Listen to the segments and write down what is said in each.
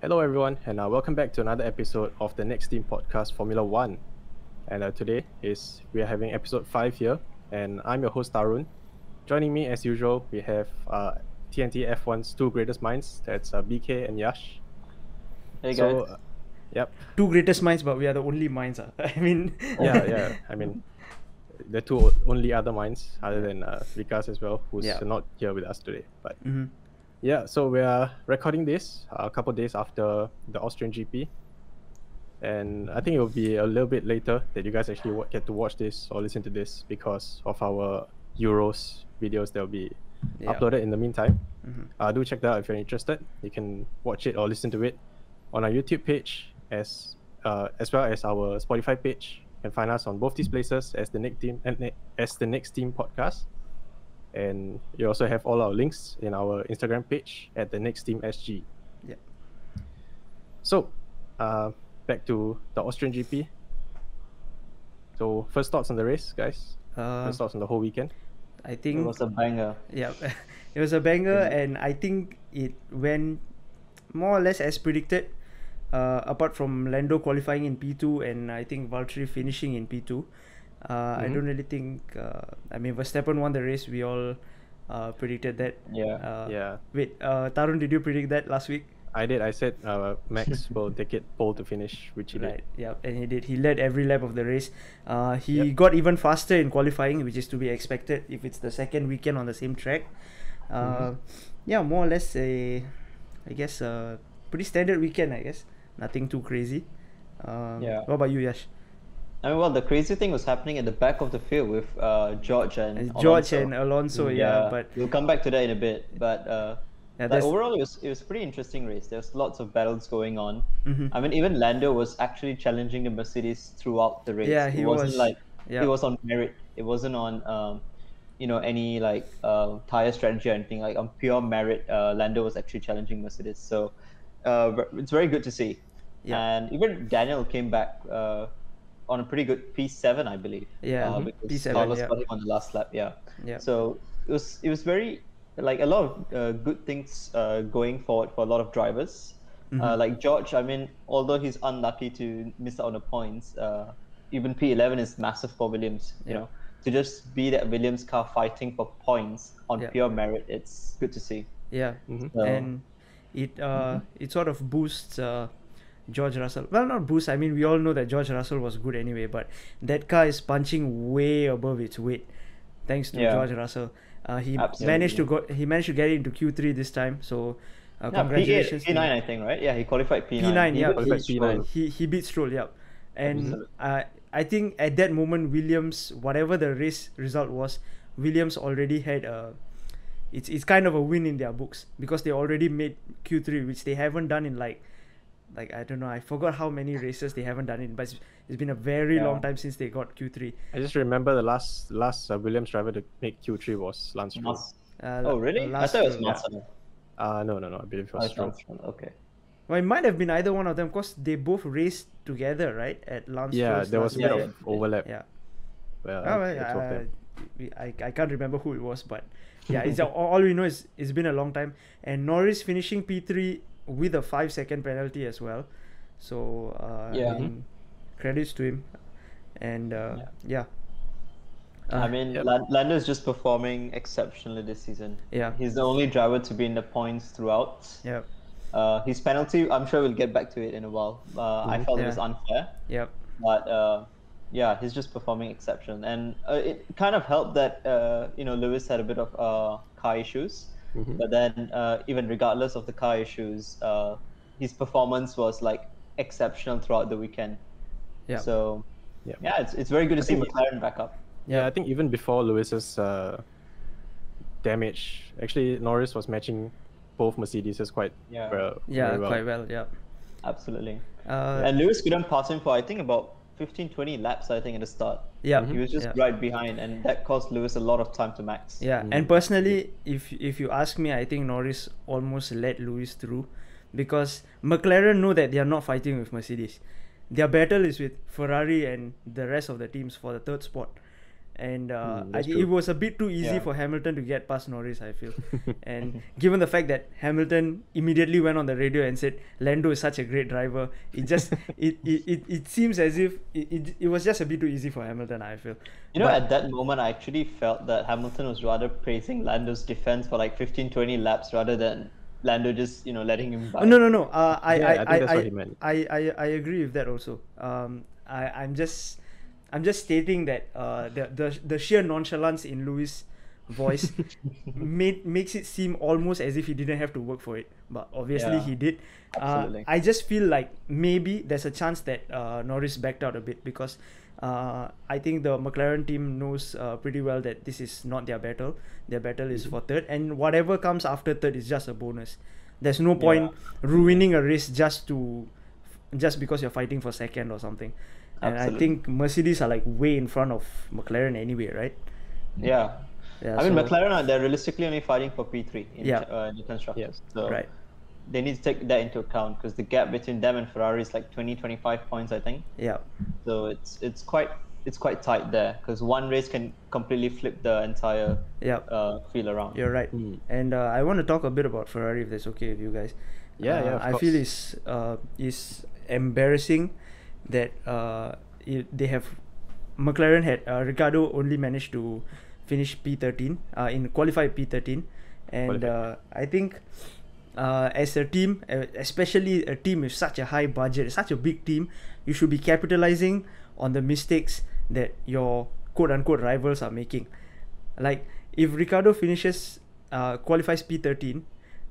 Hello, everyone, and uh, welcome back to another episode of the Next Team podcast, Formula One. And uh, today is we are having episode five here, and I'm your host Tarun. Joining me as usual, we have uh, TNT F1's two greatest minds. That's uh, BK and Yash. Hey guys. So, uh, yep, Two greatest minds, but we are the only minds. ah. I mean, yeah, yeah. I mean, the two only other minds other than uh, Vikas as well, who's Yeah. not here with us today. But Mhm. Yeah, so we are recording this uh, a couple days after the Austrian GP, and I think it will be a little bit later that you guys actually get to watch this or listen to this because of our Euros videos that will be Yeah. uploaded in the meantime. Mhm. Uh, do check that out if you're interested. You can watch it or listen to it on our YouTube page as uh, as well as our Spotify page. You can find us on both these places as the next team and as the next team podcast. And you also have all our links in our Instagram page at the next team SG. Yeah. So, uh, back to the Austrian GP. So, first thoughts on the race, guys. Uh, First thoughts on the whole weekend. I think It was a banger. yeah, it was a banger, and I think it went more or less as predicted. Uh, apart from Lando qualifying in P2 and I think Valtteri finishing in P2, uh, I Mhm. don't really think. Uh, I mean, Verstappen won the race. We all uh, predicted that. Yeah. Uh, yeah, Wait, uh, Tarun, did you predict that last week? I did. I said uh, Max will take it pole to finish, which he Right. did. Yeah, and he did. He led every lap of the race. Uh, he Yep. got even faster in qualifying, which is to be expected if it's the second weekend on the same track. Uh, Yeah, more or less a, I guess a pretty standard weekend. I guess nothing too crazy. Um, Yeah. What about you, Yash? I mean, well, the crazy thing was happening at the back of the field with uh, George and Uh, George Alonso. and Alonso. Yeah, but we'll come back to that in a bit. But uh, Yeah, like, overall, it was it was a pretty interesting race. There was lots of battles going on. Mhm. I mean, even Lando was actually challenging the Mercedes throughout the race. Yeah, it he wasn't was. like Yeah. it was on merit. It wasn't on um, you know, any like uh, tire strategy or anything. Like on pure merit, uh, Lando was actually challenging Mercedes. So uh, it's very good to see. Yeah. And even Daniel came back uh, on a pretty good P7, I believe. Yeah, uh, mhm. because P7, Carlos yeah. got him on the last lap. Yeah. Yeah. So it was it was very like a lot of uh, good things uh, going forward for a lot of drivers. Uh, Mhm. like George, I mean, although he's unlucky to miss out on the points, uh, even P11 is massive for Williams. You Yeah. know, to just be that Williams car fighting for points on Yeah. pure merit, it's good to see. yeah. Mhm. So- and it uh it sort of boosts uh George Russell. Well, not boost. I mean, we all know that George Russell was good anyway, but that car is punching way above its weight, thanks to Yeah. George Russell. Uh, he Absolutely. managed to go. He managed to get into Q three this time. So, uh, Yeah, P8, congratulations. to P9. I think, right? Yeah, he qualified P9. P9, He yeah. qualified He- P9. He he beat Stroll, yeah. And uh, I think at that moment, Williams, whatever the race result was, Williams already had a. It's it's kind of a win in their books because they already made Q three, which they haven't done in like, like I don't know, I forgot how many races they haven't done it, but it's, it's been a very Yeah. long time since they got Q three. I just remember the last last uh, Williams driver to make Q3 was Lance Stroll. Mas- Uh, Oh, really? I thought it was year. Massa. Uh, no, no, no. I believe it Oh, was it's Stroll. Okay. Well, it might have been either one of them because they both raced together, right? At Lance Yeah, Stroll's there was a bit Yeah, of yeah. overlap. Yeah. Well, Oh, well, the two of uh, I, I can't remember who it was, but yeah, it's all, all we know is it's been a long time. And Norris finishing P3 with a five second penalty as well. So, uh, Yeah. I mean, credits to him. And uh, yeah. I Uh, mean, Yep. Lando is just performing exceptionally this season. Yeah. He's the only driver to be in the points throughout. yeah, Uh, his penalty, I'm sure we'll get back to it in a while. Uh, I Mhm. felt it was unfair, yeah, but uh, yeah, he's just performing exceptional. And uh, it kind of helped that uh, you know Lewis had a bit of uh, car issues, Mhm. but then uh, even regardless of the car issues, uh, his performance was like exceptional throughout the weekend. yeah. So Yeah. yeah, it's, it's very good to see think- McLaren back up. Yeah, I think even before Lewis's uh, damage, actually Norris was matching both Mercedes quite Yeah. well. yeah, very well. quite well. Yeah. Absolutely. Uh, and Lewis couldn't pass him for I think about 15, 20 laps. I think at the start. yeah. He was just yeah. right behind, and that cost Lewis a lot of time to max. Yeah, Mm. and personally, if if you ask me, I think Norris almost led Lewis through, because McLaren know that they are not fighting with Mercedes. Their battle is with Ferrari and the rest of the teams for the third spot, and uh, Mm, I, it was a bit too easy Yeah. for Hamilton to get past Norris. I feel, and given the fact that Hamilton immediately went on the radio and said Lando is such a great driver, it just it, it, it, it seems as if it, it, it was just a bit too easy for Hamilton. I feel. You know, But- at that moment, I actually felt that Hamilton was rather praising Lando's defense for like 15, 20 laps rather than Lando just, you know, letting him by. Oh, no, no, no. Uh, I, Yeah, I, I think I, that's I, what he meant. I, I, I agree with that also. Um, I, I'm just, I'm just stating that uh, the, the, the sheer nonchalance in Lewis' voice made makes it seem almost as if he didn't have to work for it, but obviously Yeah, he did. Uh. I just feel like maybe there's a chance that uh, Norris backed out a bit because uh, I think the McLaren team knows uh, pretty well that this is not their battle. Their battle is for third, and whatever comes after third is just a bonus. There's no point ruining a race just to just because you're fighting for second or something. And I think Mercedes are like way in front of McLaren anyway, right? Yeah. Yeah, I mean, so- McLaren, are, they're realistically only fighting for P3 in, Yeah. uh, in the constructors. So Right. they need to take that into account because the gap between them and Ferrari is like 20, 25 points, I think. Yeah. So it's it's quite it's quite tight there because one race can completely flip the entire Yeah. uh, field around. You're right. Mm. And uh, I want to talk a bit about Ferrari if that's okay with you guys. Yeah, Uh, yeah, of I feel course. it's uh, it's embarrassing that uh, it, they have McLaren had uh, Ricciardo only managed to finish P13 uh, in qualified P13, and uh, I think uh, as a team, especially a team with such a high budget, such a big team, you should be capitalizing on the mistakes that your quote unquote rivals are making. Like if Ricciardo finishes uh, qualifies P13,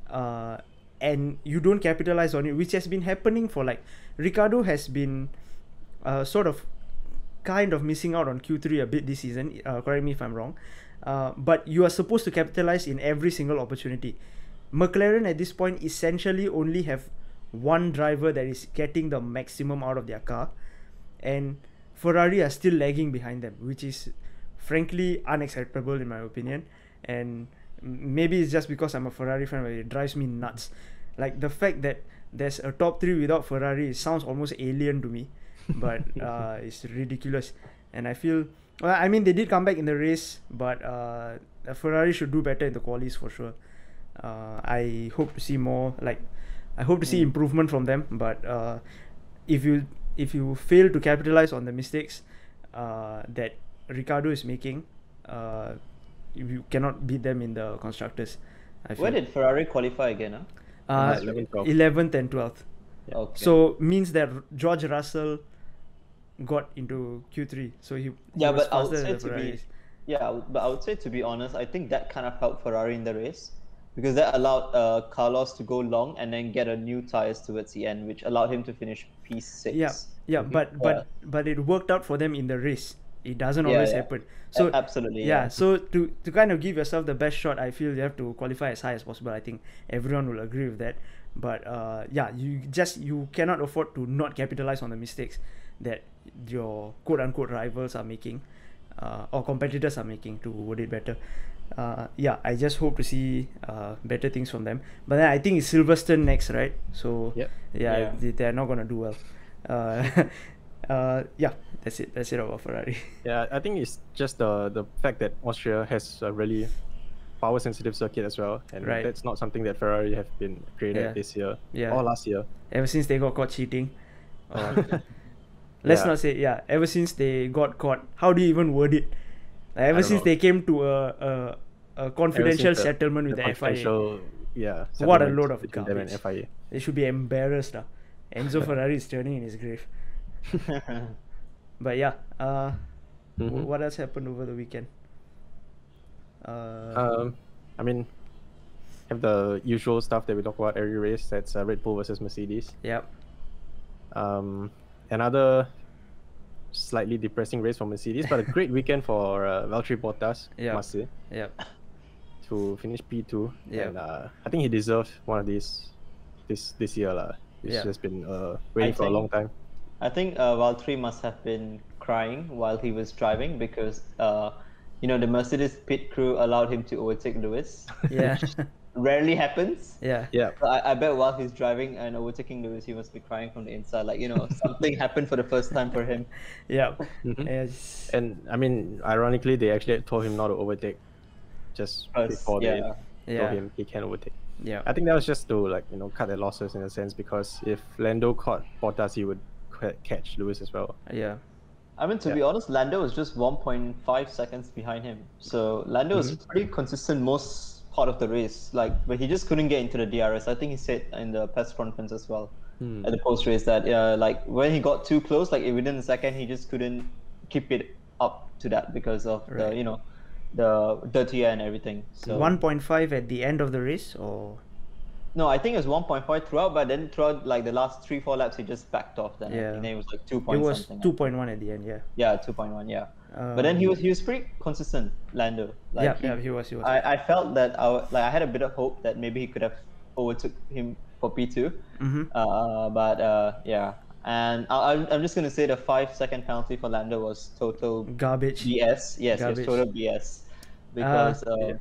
uh, and you don't capitalize on it, which has been happening for like Ricciardo has been uh, sort of kind of missing out on Q3 a bit this season. Uh, correct me if I'm wrong. Uh, but you are supposed to capitalize in every single opportunity. McLaren at this point essentially only have one driver that is getting the maximum out of their car, and Ferrari are still lagging behind them, which is frankly unacceptable in my opinion. And maybe it's just because I'm a Ferrari fan, but it drives me nuts. Like the fact that there's a top three without Ferrari sounds almost alien to me, but uh, it's ridiculous. And I feel, well, I mean, they did come back in the race, but uh, Ferrari should do better in the qualies for sure. Uh, I hope to see more. Like, I hope to see Mm. improvement from them. But uh, if you if you fail to capitalize on the mistakes uh, that Ricciardo is making, uh, you cannot beat them in the constructors. I feel. Where did Ferrari qualify again? Huh? uh, 11th, 12th. 11th and 12th. Okay. So means that George Russell got into Q3. So he, he Yeah, was but I would say than to be- Yeah, but I would say to be honest, I think that kind of helped Ferrari in the race because that allowed uh, Carlos to go long and then get a new tires towards the end, which allowed him to finish P6. Yeah, yeah, but but but it worked out for them in the race. It doesn't Yeah, always yeah. happen. So absolutely, yeah. yeah. So to to kind of give yourself the best shot, I feel you have to qualify as high as possible. I think everyone will agree with that. But uh, yeah, you just you cannot afford to not capitalize on the mistakes that your quote unquote rivals are making, uh, or competitors are making to word it better. Uh, yeah, I just hope to see uh, better things from them. But then I think it's Silverstone next, right? So Yep. yeah, Yeah. They, they're not gonna do well. Uh, uh, yeah, that's it. That's it about Ferrari. Yeah, I think it's just the the fact that Austria has a really power sensitive circuit as well, and Right. that's not something that Ferrari have been created Yeah. this year Yeah. or last year. ever since they got caught cheating. Let's Yeah. not say yeah. Ever since they got caught, how do you even word it? Like, ever since know. they came to a a, a confidential since settlement with the, FIA, confidential, Yeah. What a load of between them and garbage. FIA. they should be embarrassed. Uh. Enzo Ferrari is turning in his grave. But yeah, uh, Mhm. what else happened over the weekend? Uh, Um, I mean, have the usual stuff that we talk about every race. That's uh, Red Bull versus Mercedes. yep. Um, another slightly depressing race for Mercedes, but a great weekend for uh, Valtteri Bottas, Yeah. must say, Yep. to finish P2. Yeah. And uh, I think he deserved one of these this this year, lah. It's Yeah. just been uh, waiting for a long time. I think uh, Valtteri must have been crying while he was driving because, uh, you know, the Mercedes pit crew allowed him to overtake Lewis. Yeah. which, rarely happens. Yeah. Yeah. So I, I bet while he's driving and overtaking Lewis, he must be crying from the inside, like you know something happened for the first time for him. Yeah. Mhm. Yes. And I mean, ironically, they actually told him not to overtake just Because, before they yeah. Yeah. told him he can overtake. Yeah. I think that was just to like you know cut their losses in a sense because if Lando caught Bottas, he would catch Lewis as well. Yeah. I mean, to Yeah. be honest, Lando was just 1.5 seconds behind him. So Lando was Mm-hmm. pretty consistent most part of the race. Like, but he just couldn't get into the DRS. I think he said in the press conference as well Hmm. at the post race that uh, like when he got too close, like within a second, he just couldn't keep it up to that because of the you know the dirty air and everything. So 1.5 at the end of the race, or no, I think it was 1.5 throughout, but then throughout like the last three four laps, he just backed off. Then Yeah. and then it was like two it was 2.1 at the end. Yeah. Yeah, 2.1. Yeah. But then he Um, was he was pretty consistent, Lando. Like yeah, he, yeah, he was. He was. I, I felt that I like I had a bit of hope that maybe he could have overtook him for P two. mm-hmm. Uh, but uh, yeah, and I, I'm I'm just gonna say the five second penalty for Lando was total Garbage. BS. Yes, Garbage. it's total BS. Because uh, yeah.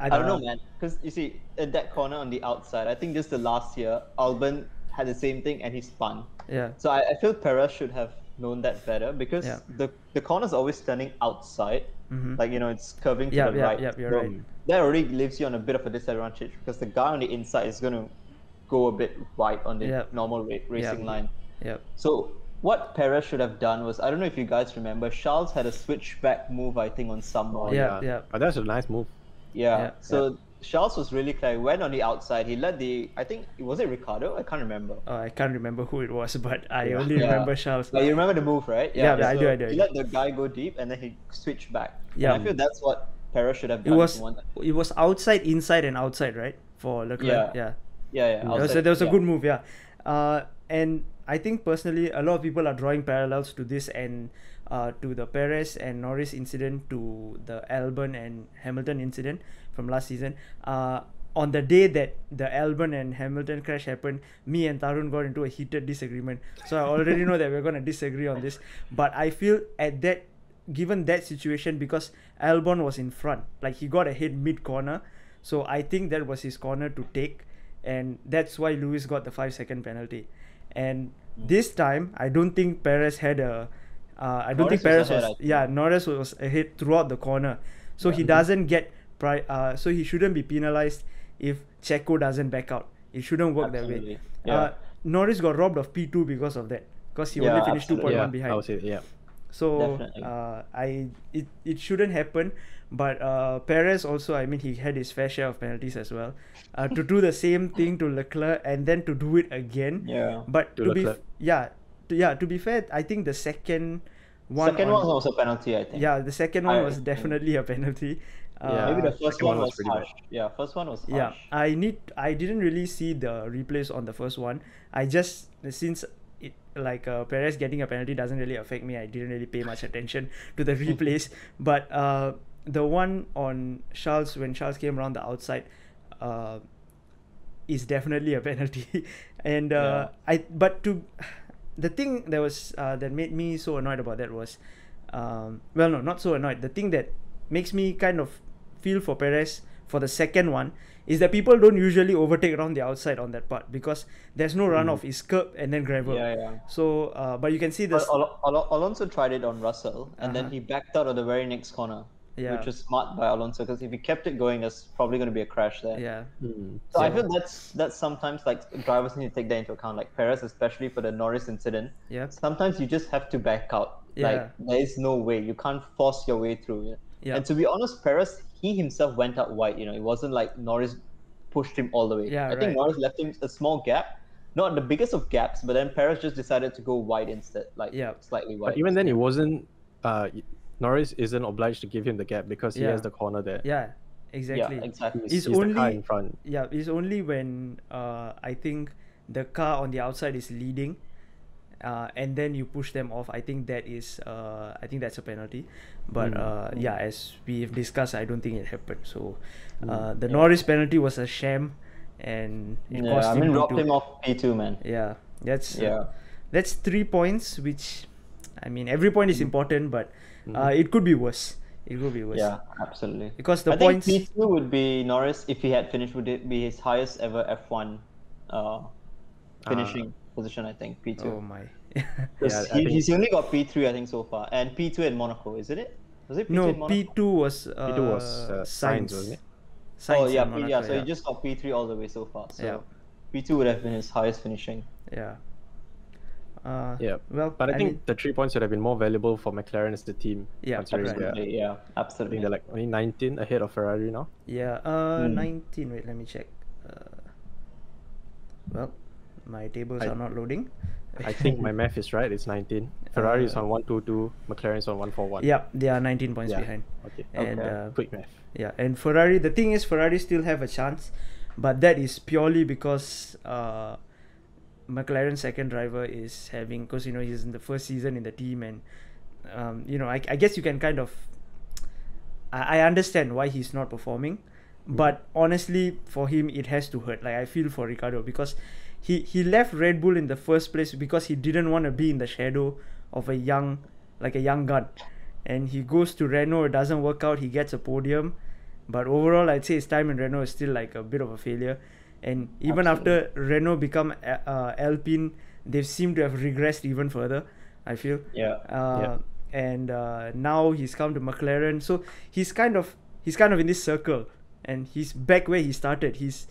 I don't know, man. Because you see, at that corner on the outside, I think just the last year, Albon had the same thing and he spun. Yeah. So I, I feel Perez should have known that better because Yeah. the the corner's always turning outside, Mhm. like you know it's curving to Yeah, the yeah, right. yeah, you're So right. That already leaves you on a bit of a disadvantage because the guy on the inside is going to go a bit wide on the Yeah. normal ra- racing Yeah. line. Yep. So what Perez should have done was I don't know if you guys remember Charles had a switchback move I think on someone. Yeah, yeah. Oh, that's a nice move. Yeah. Yeah. So Charles was really clear. He went on the outside. He let the I think it was it Ricciardo? I can't remember. Uh, I can't remember who it was, but I Yeah. only Yeah. remember Charles. Like, you remember the move, right? Yeah, yeah, I do, I do, He let the guy go deep and then he switched back. Yeah. And I feel that's what Perez should have It done. if was it was outside, inside, and outside, right? For Leclerc. Yeah. Yeah. Yeah, yeah. That was a, outside, that was a good move, yeah. Uh, and I think personally, a lot of people are drawing parallels to this and uh, to the Perez and Norris incident, to the Albon and Hamilton incident from last season. Uh, on the day that the Albon and Hamilton crash happened, me and Tarun got into a heated disagreement. So I already know that we're going to disagree on this. But I feel at that, given that situation, because Albon was in front, like he got ahead mid corner. So I think that was his corner to take and that's why Lewis got the five second penalty. And this time, I don't think Perez had a. Uh, I don't Norris think Perez was ahead, was. I think. yeah, Norris was ahead throughout the corner, so he doesn't get. Pri- uh, so he shouldn't be penalized if Checo doesn't back out. It shouldn't work that way. Yeah. Uh, Norris got robbed of P two because of that, because he Yeah, only finished 2.1 yeah, behind. I would say yeah. So uh, I it, it shouldn't happen. But uh, Perez also, I mean, he had his fair share of penalties as well. Uh, to do the same thing to Leclerc and then to do it again. Yeah. But To to, be yeah, to, yeah, to be fair, I think the second one. Second on- one was also a penalty, I think. Yeah, the second one I- was definitely a penalty. Yeah, Maybe the first one one was was harsh. Yeah, first one was harsh. yeah i need i didn't really see the replays on the first one. I just since it like uh, perez getting a penalty doesn't really affect me i didn't really pay much attention to the replays. But uh the one on charles when charles came around the outside uh is definitely a penalty. And uh i but to the thing that was uh, that made me so annoyed about that was um, well no not so annoyed. The thing that makes me kind of feel for Perez for the second one is that people don't usually overtake around the outside on that part because there's no runoff it's curb and then gravel Yeah, yeah. so uh, but you can see this But Al- Al- Alonso tried it on Russell, and then Uh-huh. he backed out of the very next corner, Yeah. which was smart by Alonso because if he kept it going, there's probably going to be a crash there. yeah Hmm. So I So- feel that's that's sometimes like drivers need to take that into account, like Perez, especially for the Norris incident. yeah Sometimes you just have to back out. Yeah. Like there is no way you can't force your way through it. Yeah. And to be honest, Perez he himself went out wide. You know, it wasn't like Norris pushed him all the way. Yeah, I think. Norris left him a small gap, not the biggest of gaps, but then Perez just decided to go wide instead, like Yeah. slightly wide. But even then, it wasn't. Uh, Norris isn't obliged to give him the gap because he Yeah. has the corner there. yeah exactly Yeah, exactly. He's, It's he's the car only- in front. yeah it's only when uh, i think the car on the outside is leading uh, and then you push them off i think that is uh, i think that's a penalty but Mm. uh, yeah as we've discussed i don't think it happened so uh, the Yeah. norris penalty was a sham and it Yeah, cost I him mean, P2. robbed him off P2, man. yeah that's uh, Yeah. that's three points which i mean every point is important but uh, Mm-hmm. it could be worse It will be worse. Yeah, absolutely. Because the I points. P2 would be Norris if he had finished. Would it be his highest ever F1 uh, finishing position? I think P2. Oh my. Yeah, he, he's only got P3 I think so far, and P2 in Monaco, isn't it? Was it P2 no. P two was uh, P2 was uh, Sainz. Sainz, wasn't it? oh yeah, in P- yeah. Monaco, So he just got P3 all the way so far. So Yeah. P2 would have been his highest finishing. yeah. Uh, Yeah. Well, But I, think mean, the three points would have been more valuable for McLaren as the team. Yeah, considering right. they're- Absolutely, yeah, I absolutely. think they're like only 19 ahead of Ferrari now. yeah. Uh, Hmm. nineteen. Wait, let me check. Uh, well, my tables I- are not loading. I think my math is right. It's 19. Ferrari is Uh, on 122. McLaren is on 141. Yeah, they are nineteen points Yeah. behind. Okay. And Okay. uh, Quick math. Yeah, and Ferrari. The thing is, Ferrari still have a chance, but that is purely because uh, McLaren second driver is having because you know he's in the first season in the team, and um, you know I, I guess you can kind of I, I understand why he's not performing, but honestly, for him it has to hurt. Like I feel for Ricciardo because he he left Red Bull in the first place because he didn't want to be in the shadow of a young like a young gun and he goes to Renault. It doesn't work out. He gets a podium, but overall, I'd say his time in Renault is still like a bit of a failure. And even after Renault become uh, uh, Alpine, they seem to have regressed even further. I feel. Yeah. Uh, And uh, now he's come to McLaren, so he's kind of he's kind of in this circle, and he's back where he started. He's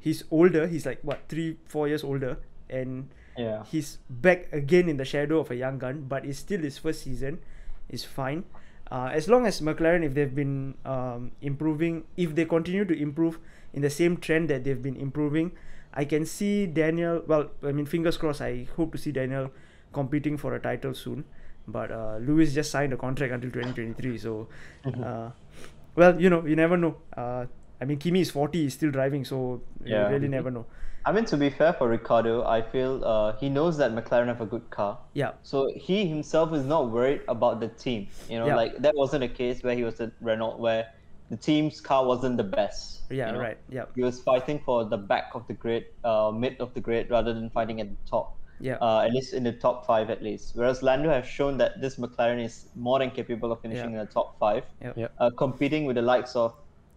he's older. He's like what three four years older, and Yeah. he's back again in the shadow of a young gun, but it's still his first season. Is fine. Uh, as long as McLaren, if they've been um, improving, if they continue to improve in the same trend that they've been improving, I can see Daniel. Well, I mean, fingers crossed. I hope to see Daniel competing for a title soon. But uh, Lewis just signed a contract until 2023, so uh, well, you know, you never know. Uh, I mean, Kimi is 40, he's still driving, so Yeah. you really never know. I mean, to be fair for Ricciardo, I feel uh, he knows that McLaren have a good car. Yeah, So he himself is not worried about the team. You know, Yeah. like that wasn't a case where he was at Renault where the team's car wasn't the best. yeah, you know? right. Yeah, He was fighting for the back of the grid, uh, mid of the grid, rather than fighting at the top. yeah, Uh, at least in the top five, at least. Whereas Lando has shown that this McLaren is more than capable of finishing Yeah. in the top five, yeah, Yeah. uh, competing with the likes of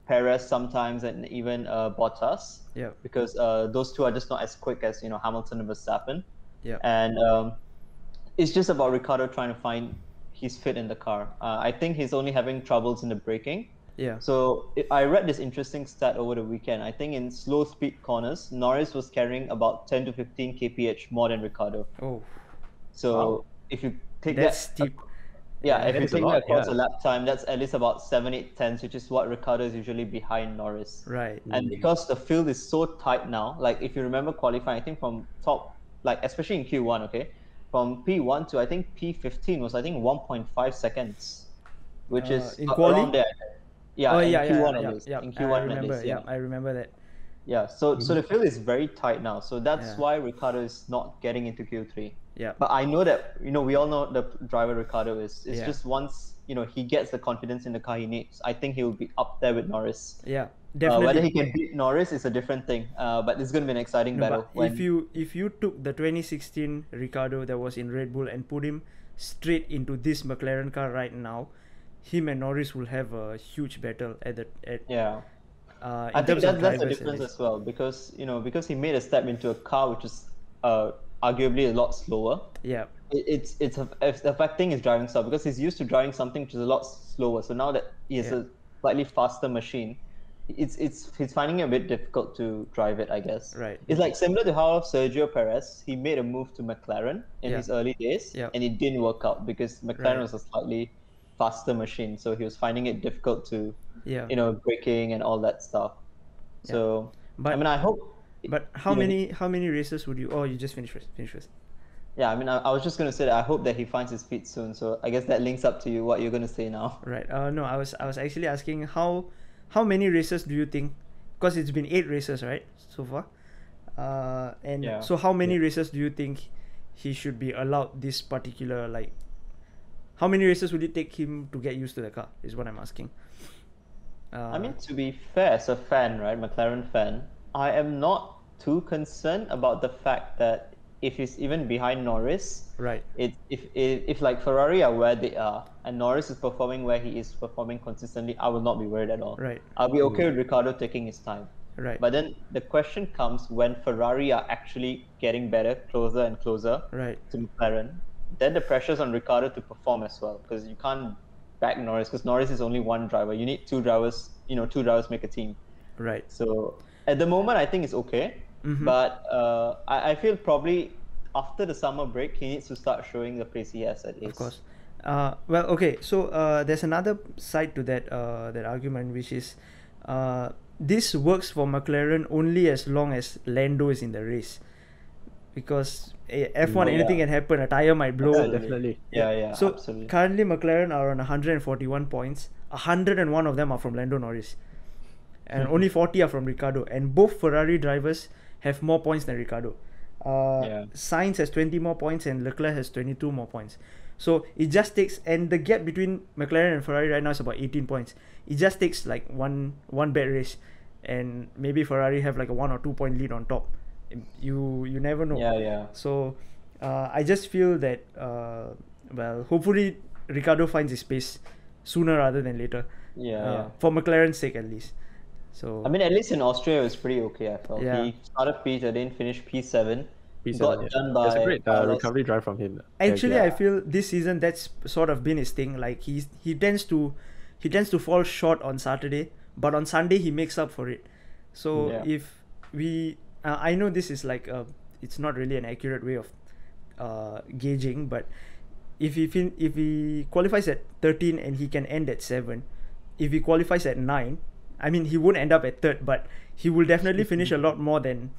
Perez sometimes and even uh, Bottas yeah, because uh, those two are just not as quick as you know Hamilton and Verstappen. yeah. And um, it's just about Ricciardo trying to find his fit in the car. Uh, I think he's only having troubles in the braking. Yeah. So i- I read this interesting stat over the weekend. I think in slow speed corners, Norris was carrying about 10 to 15 kph more than Ricciardo. Oh, So Wow. if you take that's that, steep. Yeah, Yeah, if that you is a take lot, that across yeah. a lap time, that's at least about seven, eight tenths, which is what Ricciardo is usually behind Norris. Right. And because the field is so tight now, like if you remember qualifying, I think from top, like especially in Q1, okay, from P1 to I think P15 was I think 1.5 seconds, which Uh, is in quali? around there. Yeah, oh in yeah, yeah, Q1 yeah, yeah, yeah. In Q1 I remember. yeah. I remember that. Yeah, so so the field is very tight now. So that's Yeah. why Ricciardo is not getting into Q3. Yeah. But I know that you know we all know the driver Ricciardo is. It's Yeah. just once you know he gets the confidence in the car he needs, I think he will be up there with Norris. Yeah, Uh, definitely. whether he can beat Norris is a different thing. Uh, but it's going to be an exciting No, battle. but if you if you took the 2016 Ricciardo that was in Red Bull and put him straight into this McLaren car right now, him and Norris will have a huge battle at the at yeah, uh, I think that, that's the difference as well because you know because he made a step into a car which is uh, arguably a lot slower. Yeah, It, it's it's it's affecting his driving style because he's used to driving something which is a lot slower. So now that he has Yeah. a slightly faster machine, it's it's he's finding it a bit difficult to drive it. I guess. Right. It's like similar to how Sergio Perez he made a move to McLaren in Yeah. his early days, Yeah. and it didn't work out because McLaren Right. was a slightly faster machine, so he was finding it difficult to yeah. you know braking and all that stuff. So But I mean, I hope. but how you know, many how many races would you? Oh, you just finished first. Finish first. Yeah, I mean, I, I was just gonna say that I hope that he finds his feet soon. So I guess that links up to you what you're gonna say now. Right. Uh, no, I was I was actually asking how how many races do you think? Because it's been eight races, right, so far. Uh, and Yeah. so how many races do you think he should be allowed this particular like? How many races would it take him to get used to the car? Is what I'm asking. Uh, I mean, to be fair, as a fan, right, McLaren fan, I am not too concerned about the fact that if he's even behind Norris, Right. it if, if if like Ferrari are where they are and Norris is performing where he is performing consistently, I will not be worried at all. Right. I'll be okay with Ricciardo taking his time. Right. But then the question comes when Ferrari are actually getting better, closer and closer right. to McLaren, then the pressure's on Ricciardo to perform as well because you can't back Norris because Norris is only one driver. You need two drivers. You know, two drivers make a team. Right. So at the moment, I think it's okay. Mhm. But uh, I, I feel probably after the summer break, he needs to start showing the pace he has at Ace. Of course. Uh, well, okay. So uh, there's another side to that uh, that argument, which is uh, this works for McLaren only as long as Lando is in the race, because eh, F1 Oh, anything yeah. can happen. A tire might blow. Yeah, definitely. Yeah, yeah, So absolutely. currently McLaren are on 141 points. 101 of them are from Lando Norris, and only 40 are from Ricciardo. And both Ferrari drivers have more points than Ricciardo. Uh, Yeah. Sainz has 20 more points and Leclerc has 22 more points. So it just takes, and the gap between McLaren and Ferrari right now is about 18 points. It just takes like one one bad race, and maybe Ferrari have like a one or two point lead on top. You you never know. Yeah, yeah. So uh, I just feel that uh, well, hopefully Ricciardo finds his pace sooner rather than later. Yeah, uh, yeah. For McLaren's sake, at least. So I mean, at least in Austria, it was pretty okay. I felt Yeah. he started P13, finished P7, P7, got yeah. done There's by a great uh, recovery drive from him. actually, I feel this season that's sort of been his thing. Like he's he tends to he tends to fall short on Saturday, but on Sunday he makes up for it. So Yeah. if we, uh, I know this is like a, it's not really an accurate way of uh, gauging, but if he fin- if he qualifies at 13 and he can end at 7 if he qualifies at 9 i mean he won't end up at third but he will definitely finish a lot more than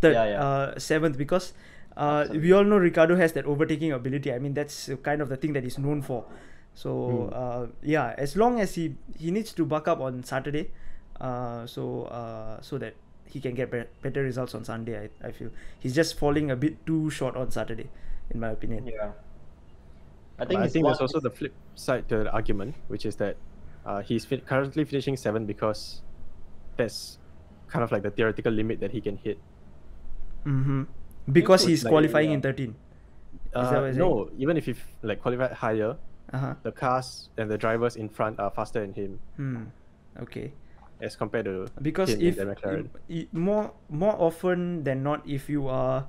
third Yeah, yeah. uh seventh because uh, we all know ricciardo has that overtaking ability i mean that's uh, kind of the thing that he's known for so Hmm. uh, yeah as long as he he needs to buck up on saturday uh, so uh, so that he can get be- better results on sunday I, I feel he's just falling a bit too short on saturday in my opinion Yeah. I think, I think there's one- also the flip side to the argument, which is that uh, he's fi- currently finishing seven because that's kind of like the theoretical limit that he can hit. Mm-hmm. Because he's it's like, qualifying yeah. in 13. Uh, what you're saying? no, even if he like qualified higher, Uh-huh. the cars and the drivers in front are faster than him Hmm. Okay. As compared to Because if the McLaren. i- more more often than not, if you are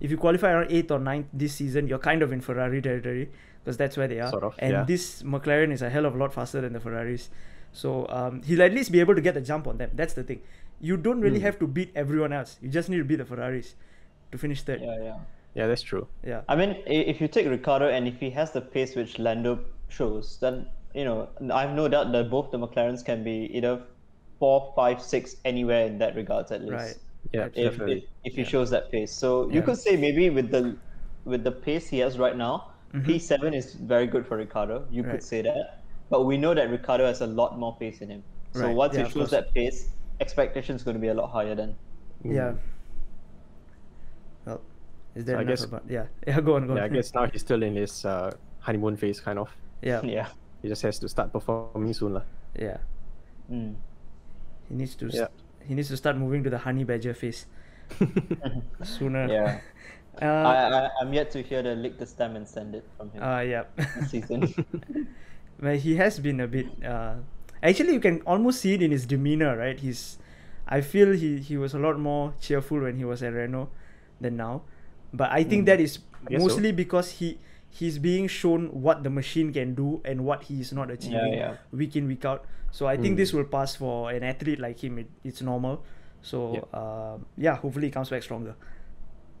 if you qualify around eighth or ninth this season, you're kind of in Ferrari territory because that's where they are. Sort of, and yeah. this McLaren is a hell of a lot faster than the Ferraris. So um, he'll at least be able to get the jump on them. That's the thing. You don't really Hmm. have to beat everyone else. You just need to beat the Ferraris to finish third. Yeah, yeah. Yeah, that's true. Yeah. I mean, if you take Ricciardo and if he has the pace which Lando shows, then you know I have no doubt that both the McLarens can be either four, five, six, anywhere in that regards at least. Right. Yeah, Absolutely. If, definitely. if, if he Yeah. shows that pace, so you could say maybe with the with the pace he has right now, Mhm. P7 is very good for Ricciardo. You Right. could say that, but we know that Ricciardo has a lot more pace in him. So Right. once Yeah, he shows that pace, expectations going to be a lot higher then. Yeah. Mm. Well, is there I guess- about yeah yeah go on go Yeah, I guess now he's still in his uh, honeymoon phase, kind of. yeah Yeah. He just has to start performing soon, lah. yeah Mm. He needs to Yeah. st- he needs to start moving to the honey badger phase sooner Yeah. I, uh, I I'm yet to hear the lick the stem and send it from him uh yeah this season. well he has been a bit uh actually you can almost see it in his demeanor right he's I feel he he was a lot more cheerful when he was at Renault than now but I think Mm. that is I guess so. mostly because he he's being shown what the machine can do and what he is not achieving yeah. week in week out so I think this Mm. will pass for an athlete like him it, it's normal so Yep. uh, yeah hopefully he comes back stronger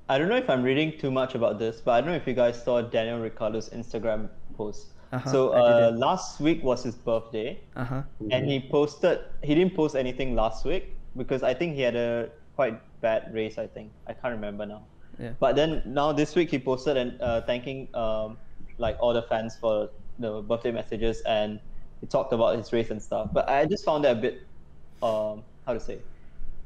I don't know if I'm reading too much about this, but I don't know if you guys saw Daniel ricciardo's Instagram post. Uh-huh, so uh, last week was his birthday, uh-huh and he posted. He didn't post anything last week because I think he had a quite bad race. I think I can't remember now. Yeah But then now this week he posted and uh, thanking um, like all the fans for the birthday messages and he talked about his race and stuff. But I just found that a bit um, how to say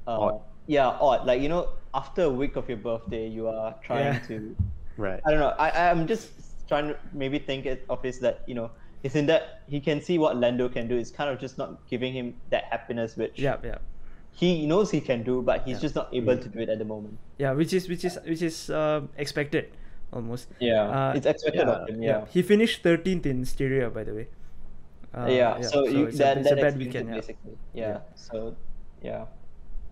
uh, Odd. yeah odd. Like you know after a week of your birthday you are trying Yeah. to Right. I don't know. I I'm just trying to maybe think it of his that you know it's in that he can see what Lando can do. It's kind of just not giving him that happiness which yeah yeah he knows he can do, but he's Yeah. just not able to do it at the moment. Yeah, which is which is which is uh, expected, almost. Yeah, Uh, it's expected yeah, of him. Yeah. He finished 13th in Styria, by the way. Uh, yeah, so, you, it's that, a, it's that a bad weekend. Yeah. basically. Yeah. Yeah. So, yeah.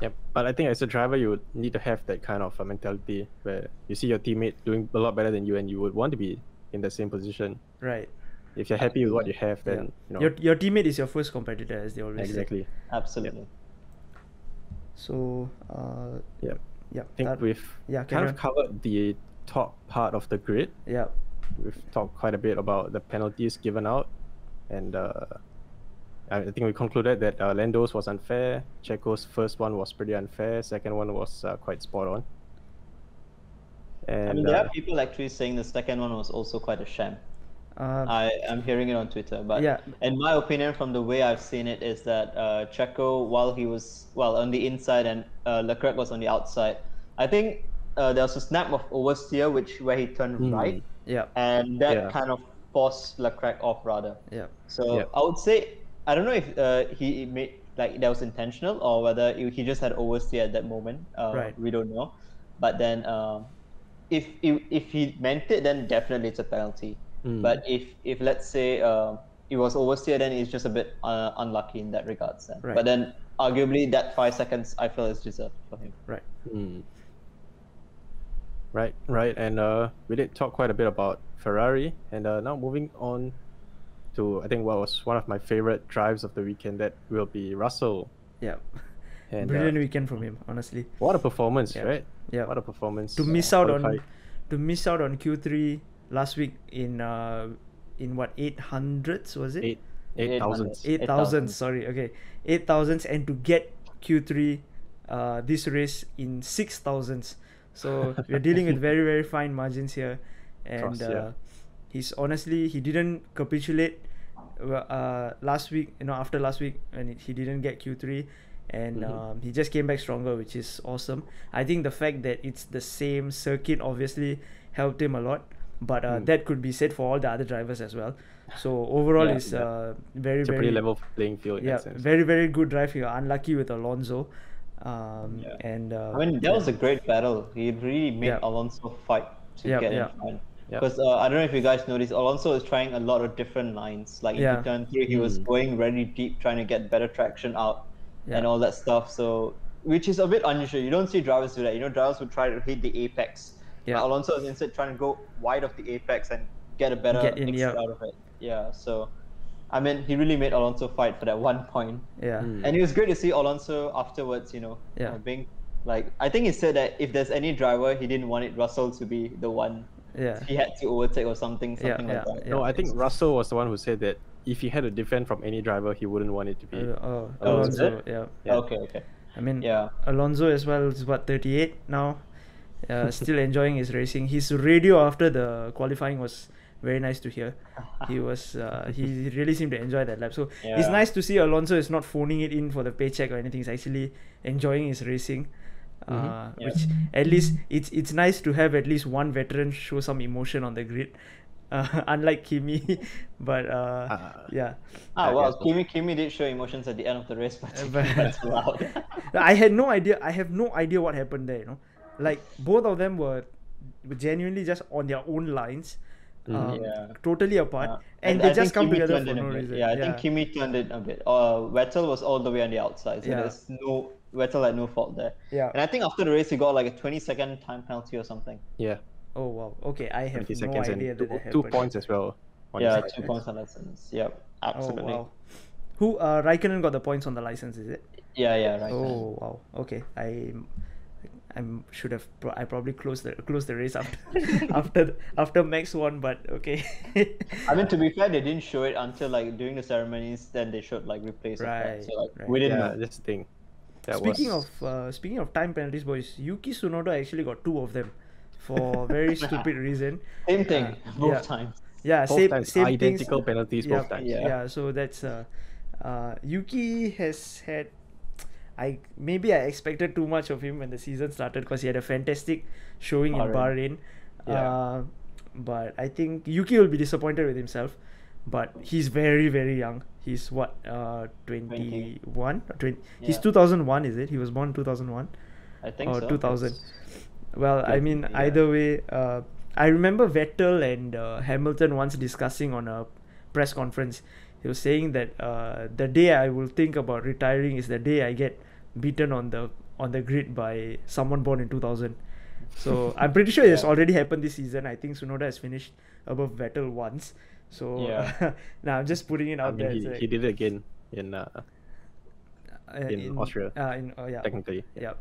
Yep. But I think as a driver, you would need to have that kind of a mentality where you see your teammate doing a lot better than you, and you would want to be in the same position. Right. If you're happy with what you have, Yeah. then you know Your your teammate is your first competitor, as they always say. exactly. Absolutely. So, uh, Yeah. yeah. I think that- we've yeah, kind of covered the top part of the grid. yeah. We've talked quite a bit about the penalties given out, and uh, I think we concluded that uh, Lando's was unfair. Checo's first one was pretty unfair. Second one was uh, quite spot on. And I mean, there uh, are people actually saying the second one was also quite a sham. Uh, I am hearing it on Twitter, but Yeah. in my opinion, from the way I've seen it, is that uh, Checo, while he was well on the inside and uh, Leclerc was on the outside, I think uh, there was a snap of oversteer, which where he turned Hmm. right, yeah. and that Yeah. kind of forced Leclerc off rather. Yeah. So Yeah. I would say I don't know if uh, he made like that was intentional or whether he he just had oversteer at that moment. Uh, Right. We don't know. But then um, if, if if he meant it, then definitely it's a penalty. Mm, But if if let's say uh, it was oversteer, then it's just a bit uh, unlucky in that regards. Then. Right. But then arguably that five seconds I feel is deserved for him. Right. Mm. Right, right, and uh, we did talk quite a bit about Ferrari, and uh, now moving on to I think what was one of my favorite drives of the weekend. That will be Russell, Yeah. and Brilliant uh, weekend from him, honestly. what a performance, Yeah. right? Yeah. What a performance! to uh, miss out on to miss out on Q3 last week in uh in what eight hundreds was it? eight eight thousands. Eight thousands. Sorry, okay, eight thousands, and to get Q3, uh, this race in six thousands. So we're dealing with very very fine margins here, and course, yeah. uh, he's honestly he didn't capitulate. Uh, last week, you know, after last week, and he didn't get Q3, and Mhm. um, he just came back stronger, which is awesome. I think the fact that it's the same circuit obviously helped him a lot, but uh, Mm. that could be said for all the other drivers as well. So overall, Yeah, it's yeah. uh, very It's a very pretty level playing field yeah, sense. very very good drive here. Unlucky with Alonso, um, Yeah. and uh, I mean, that was a great battle. He really made Yeah. Alonso fight to Yeah, get yeah. in front. Yeah. Because uh, I don't know if you guys noticed, Alonso is trying a lot of different lines. Like Yeah. in turn three, he was Mm. going very deep, trying to get better traction out and all that stuff. So, which is a bit unusual. You don't see drivers do that. You know, drivers would try to hit the apex. Yeah. But Alonso is instead trying to go wide of the apex and get a better Get in, exit yeah. out of it. Yeah. So, I mean, he really made Alonso fight for that one point. yeah, Mm. And it was great to see Alonso afterwards, you know, Yeah. uh, being like, I think he said that if there's any driver, he didn't want it Russell to be the one yeah, he had to overtake or something, Yeah, something yeah, like that. yeah. No, I think Russell was the one who said that if he had to defend from any driver, he wouldn't want it to be. Uh, oh, Alonso, it? yeah. Yeah. Okay, okay. I mean, Yeah. Alonso as well is what 38 now, uh, still enjoying his racing. His radio after the qualifying was very nice to hear. He was uh, he really seemed to enjoy that lap. So it's nice to see Alonso is not phoning it in for the paycheck or anything. He's actually enjoying his racing. Uh, Yeah. Which at least it's it's nice to have at least one veteran show some emotion on the grid, uh, unlike Kimi. but uh, Ah. yeah, Ah, I well, guess so. Kimi Kimi did show emotions at the end of the race, but Uh, but- that's loud. I had no idea. I have no idea what happened there. You know, like both of them were, were genuinely just on their own lines, Mhm. um, Yeah. totally apart, Yeah. and I- they I just come Kimi together turned for no reason. Yeah, I think Kimi turned it a bit. Uh, Vettel was all the way on the outside, so Yeah. there's no Vettel had no fault there. Yeah. And I think after the race, he got like a 20 second time penalty or something. Yeah, Oh wow. Okay, I have no seconds idea and that two, that two points as well. yeah, two license. points on license. Yep, Oh absolutely. wow. Who uh Raikkonen got the points on the license? Is it? Yeah, yeah, right. Oh wow. Okay, I. I should have. Pro- I probably closed the closed the race after after after Max won, but okay. I mean, to be fair, they didn't show it until like during the ceremonies. Then they showed like replays of that. Right, So like right. we didn't Yeah, know. that's the thing. That speaking was... of uh, speaking of time penalties, boys, Yuki Tsunoda actually got two of them for very stupid reason. Same thing Uh, both yeah. times. Yeah, both same times, same identical things. penalties yeah, both times. Yeah. Yeah, so that's uh, uh, Yuki has had. I maybe I expected too much of him when the season started because he had a fantastic showing in Bahrain. Yeah. Uh, but I think Yuki will be disappointed with himself. but he's very very young. He's what uh 21 or 20 He's 2001 is it? He was born 2001 I think or so. 2000. It's- Well, I mean, yeah. either way, uh, I remember Vettel and uh, Hamilton once discussing on a press conference. He was saying that uh, the day I will think about retiring is the day I get beaten on the on the grid by someone born in 2000. So I'm pretty sure it's already happened this season. I think Tsunoda has finished above Vettel once. So Yeah. now I'm just putting it I out mean, there. he, like, he did it again in uh, uh, in Austria, Uh, in, oh, yeah. technically. Yeah.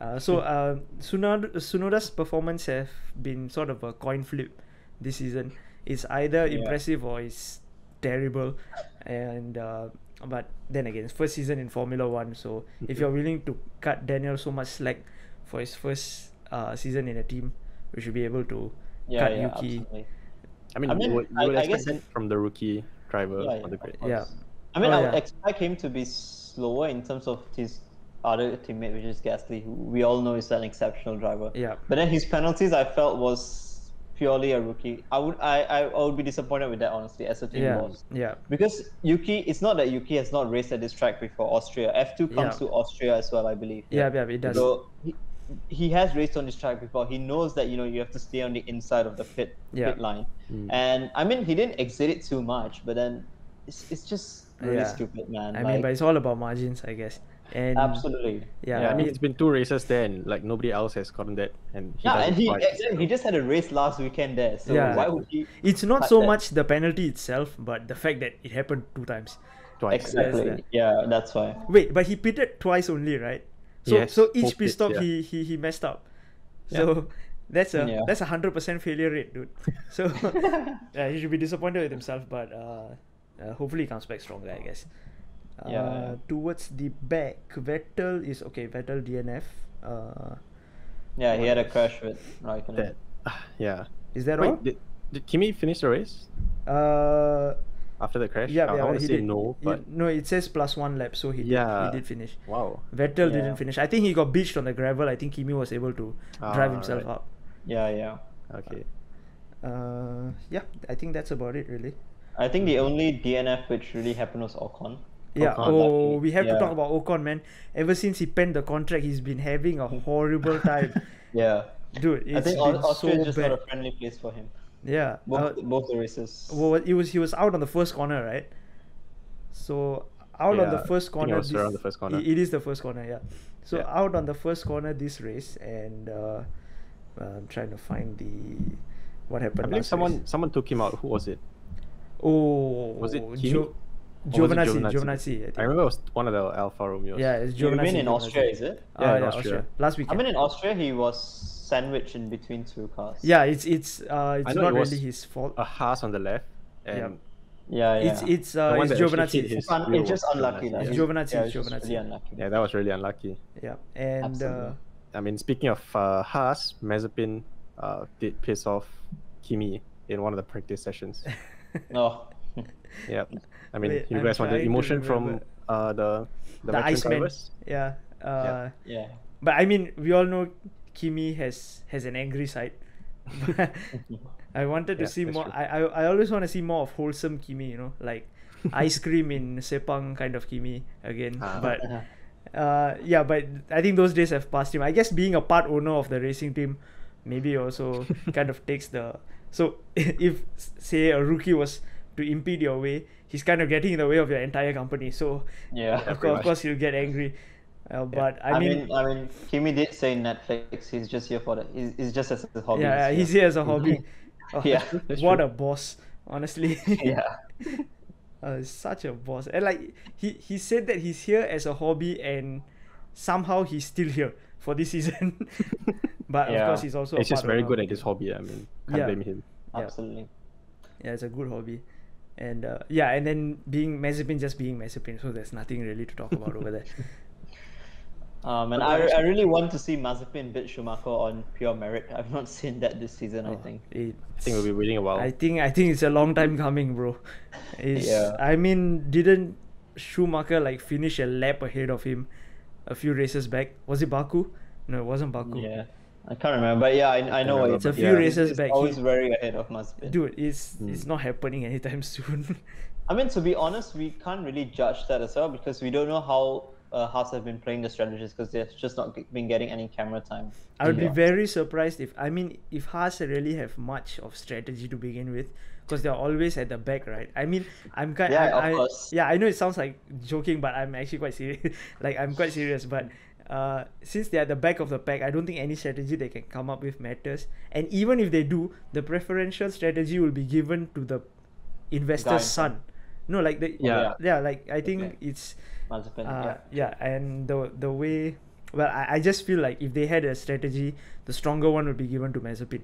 Uh, so uh, Tsunoda, Tsunoda's performance have been sort of a coin flip this season. It's either Yeah. impressive or it's terrible, and uh, but then again, it's first season in Formula One. So if you're willing to cut Daniel so much slack for his first uh, season in a team, we should be able to Yeah, cut yeah, Yuki. absolutely. I mean, I mean, you would, you I- would I expect guess- from the rookie driver Yeah, yeah, on the grid. course. Yeah. I mean, Oh, I would yeah. expect him to be slower in terms of his other teammate, which is Gasly, who we all know is an exceptional driver. Yeah. But then his penalties, I felt was purely a rookie. I would, I, I, I would be disappointed with that honestly, as a team Yeah. boss. Yeah. Because Yuki, it's not that Yuki has not raced at this track before. Austria, F2 comes Yeah. to Austria as well, I believe. Yeah. Yeah. It does. So he, he has raced on this track before. He knows that you know you have to stay on the inside of the pit Yeah. pit line. Mm. And I mean, he didn't exit it too much, but then it's, it's just really Yeah. stupid, man. I like, mean, but it's all about margins, I guess. And absolutely. Yeah, Yeah, I I mean, mean- it's been two races there, and like nobody else has gotten that, and he Yeah, and he twice. exactly, he just had a race last weekend there. So Yeah. why would he? It's not so that- much the penalty itself, but the fact that it happened two times. twice. Exactly. that. Yeah, that's why. Wait, but he pitted twice only, right? So Yes, so each both pit stop yeah. he, he he messed up. Yeah. So that's a Yeah. that's a hundred percent failure rate, dude. So yeah, he should be disappointed with himself, but uh, uh hopefully he comes back stronger, I guess. Uh, Yeah, yeah. Towards the back, Vettel is okay. Vettel DNF. Uh, Yeah, he had a crash with Raikkonen. That, yeah. is that all? Wait, did, did Kimi finish the race Uh, after the crash? yeah, I, yeah, I want to he say did. no, He- no, it says plus one lap, so he did, Yeah. he did finish. wow. Vettel Yeah. didn't finish. I think he got beached on the gravel. I think Kimi was able to drive Ah, himself right. up. Yeah, yeah. Okay. Uh, yeah, I think that's about it, really. I think the only DNF which really happened was Ocon. Yeah. Ocon. Oh, we have to talk about Ocon, man. Ever since he penned the contract, he's been having a horrible time, Yeah. dude. It's I think been Au- Austria so is just bad. not a friendly place for him. Yeah. Both, Uh, both the races. well, it was he was out on the first corner, right? So out on the first I think it corner. was around this- the first corner. i- It is the first corner, yeah. So Yeah. out on the first corner this race, and uh, I'm trying to find the what happened. I believe last someone race. someone took him out. Who was it? Oh, Was it Kimi? Jo- was it Giovinazzi, Giovinazzi. I, think. I remember it was one of the Alfa Romeos. Yeah, it's You Giovinazzi. mean in Giovinazzi. Austria, is it? Ah, Yeah, in yeah, Austria. Austria. Last I mean, in Austria, he was sandwiched in between two cars. yeah, it's it's uh it's not it really his fault. a Haas on the left, and Yeah. Yeah, yeah. It's it's uh one it's Giovinazzi. hit It's, un- it's just unlucky. Giovinazzi. lah. It's He's- Giovinazzi, Yeah, it's it's Giovinazzi. really unlucky. yeah, that was really unlucky. Yeah, and uh, I mean, speaking of uh, Haas, Mazepin uh, did piss off Kimi in one of the practice sessions. No. yep. I mean, Wait, you I'm guys wanted trying to emotion from uh, the the, the veteran Iceman. Yeah. Uh, yeah. But I mean, we all know Kimi has has an angry side. I wanted to Yeah, see more. true. I, I I always want to see more of wholesome Kimi. You know, like ice cream in Sepang kind of Kimi again. Ah. But uh, yeah, but I think those days have passed him. I guess being a part owner of the racing team, maybe also kind of takes the. So if say a rookie was to impede your way, he's kind of getting in the way of your entire company. So Yeah. of, course, of course he'll get angry. Uh, But I, I, mean, mean, I mean, Kimi did say Netflix he's just here for the. He's, he's just as a hobby. yeah, he's here as a hobby. Oh, Yeah, what true. a boss, honestly. Yeah. uh, such a boss. And like he he said that he's here as a hobby, and somehow he's still here for this season. but of course, he's also. a He's just very good at his hobby. I mean, can't Yeah. blame him. Yeah. Absolutely. Yeah, it's a good hobby. And uh, yeah, and then being Mazepin just being Mazepin, so there's nothing really to talk about over there. Um, and I, I really want to see Mazepin beat Schumacher on pure merit. I've not seen that this season. I Oh, think. it- I think we'll be waiting a while. I think I think it's a long time coming, bro. It's, Yeah. I mean, didn't Schumacher like finish a lap ahead of him a few races back? Was it Baku? No, it wasn't Baku. Yeah. I can't remember, but yeah, I, I know what It's a few Yeah, races he's back, Always he- very ahead of Mazepin. Dude, it's Hmm. it's not happening anytime soon. I mean, to be honest, we can't really judge that as well because we don't know how uh, Haas have been playing the strategies because they've just not been getting any camera time. I would be Yeah. very surprised if I mean if Haas really have much of strategy to begin with because they're always at the back, right? I mean, I'm kind Yeah, I, of I- course. yeah, I know it sounds like joking, but I'm actually quite serious. like I'm quite serious, but uh, since they're at the back of the pack, I don't think any strategy they can come up with matters. And even if they do, the preferential strategy will be given to the investor's in son. No, like the Yeah. yeah, like I think Okay. it's Mazepin, uh, yeah. yeah. and the the way well I, I just feel like if they had a strategy the stronger one would be given to Mazepin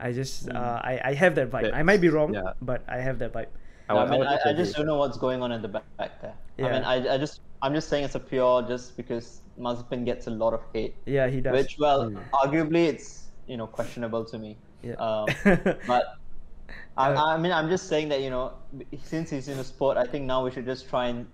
I just Mm. uh, I, I have that vibe I might be wrong Yeah. but I have that vibe I I, mean, I, I just don't know what's going on in the back, back there. I mean, I, I just, I'm just saying it's a pure just because Mazepin gets a lot of hate, yeah he does which, well, Mm. arguably it's, you know, questionable to me. yeah Um, but I, I mean, I'm just saying that, you know, since he's in the sport, I think now we should just try and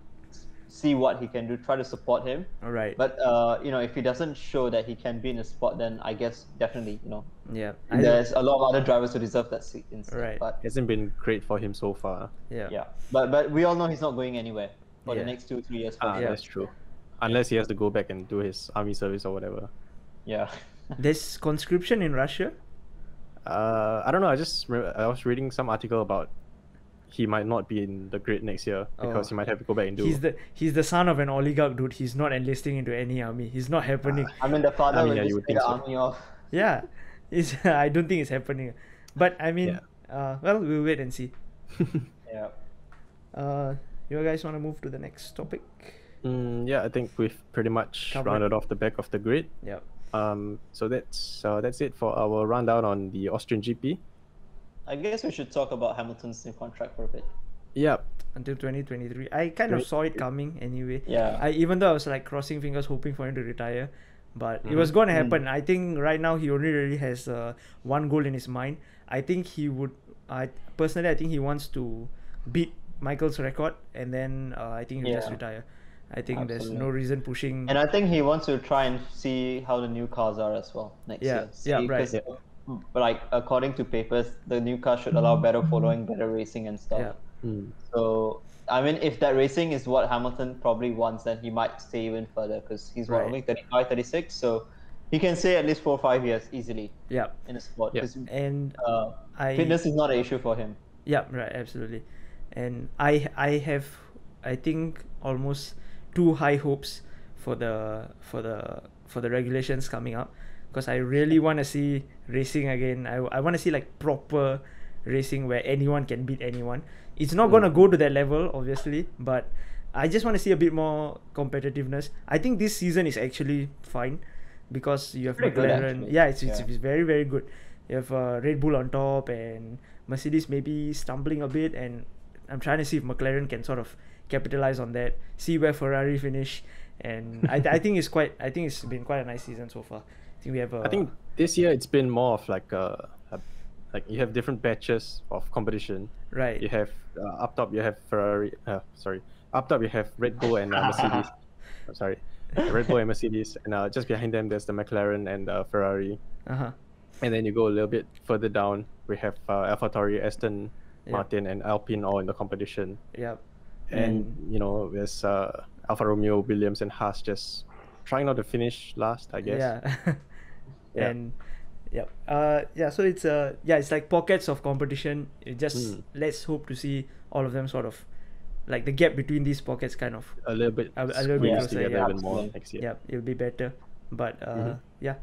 see what he can do, try to support him. all right But, uh, you know, if he doesn't show that he can be in a sport, then I guess definitely, you know, yeah I, there's a lot of other drivers who deserve that seat instead. Right. But it hasn't been great for him so far. yeah yeah, but but we all know he's not going anywhere for Yeah. the next two three years. for Ah, sure. Yeah. that's true. Unless he has to go back and do his army service or whatever. Yeah. there's conscription in Russia Uh, I don't know. I just remember, I was reading some article about he might not be in the grid next year because Oh. he might have to go back and do. he's the he's the son of an oligarch dude he's not enlisting into any army he's not happening I mean, the father I mean, will yeah, you just would pay the so. army off. yeah it's I don't think it's happening but I mean Yeah. uh well we'll wait and see Yeah. uh you guys want to move to the next topic Mm, yeah, I think we've pretty much Covered. rounded off the back of the grid. yeah Um, so that's uh, that's it for our rundown on the Austrian GP. I guess we should talk about Hamilton's new contract for a bit. Yep. until 2023 i kind of saw it coming anyway Yeah. i even though i was like crossing fingers hoping for him to retire but it was going to Mm. happen i think right now he only really has uh, one goal in his mind i think he would i personally i think he wants to beat michael's record and then uh, i think he'll just Yeah. retire i think there's no reason pushing And I think he wants to try and see how the new cars are as well next Yeah, year. See, yeah, right. 'cause, uh, But like according to papers, the new car should allow better following, better racing and stuff. Yeah. Mm. So I mean, if that racing is what Hamilton probably wants, then he might stay even further because he's what, Right. only 35, 36, so he can stay at least four or five years easily yeah in a sport. Yeah. 'cause, and uh, i fitness is not an issue for him. Yeah, right, absolutely. And I I have I think almost too high hopes for the for the for the regulations coming up because I really want to see racing again. I I want to see like proper racing where anyone can beat anyone. It's not going to go to that level obviously, but I just want to see a bit more competitiveness. I think this season is actually fine because you have Pretty McLaren. actually. yeah, it's, it's, Yeah. it's very very good. You have uh, Red Bull on top and Mercedes maybe stumbling a bit, and I'm trying to see if McLaren can sort of capitalize on that. See where Ferrari finish, and I, I think it's quite. I think it's been quite a nice season so far. I think we have. A, I think this year it's been more of like a, a like you have different batches of competition. right. You have uh, up top you have Ferrari. Uh, sorry, up top you have Red Bull and uh, Mercedes. I'm sorry, Red Bull and Mercedes, and uh, just behind them there's the McLaren and uh, Ferrari. Uh huh. And then you go a little bit further down, we have uh, AlphaTauri, Aston Yeah. Martin, and Alpine all in the competition. Yeah. And you know, there's uh, Alfa Romeo, Williams, and Haas just trying not to finish last, I guess. Yeah. Yeah. And yeah. Uh yeah, so it's uh yeah, it's like pockets of competition. It just Mm. let's hope to see all of them sort of like the gap between these pockets kind of A little bit A- a little bit squeezed closer, together yeah. even more next year. yeah, it'll be better. But uh Mhm. yeah.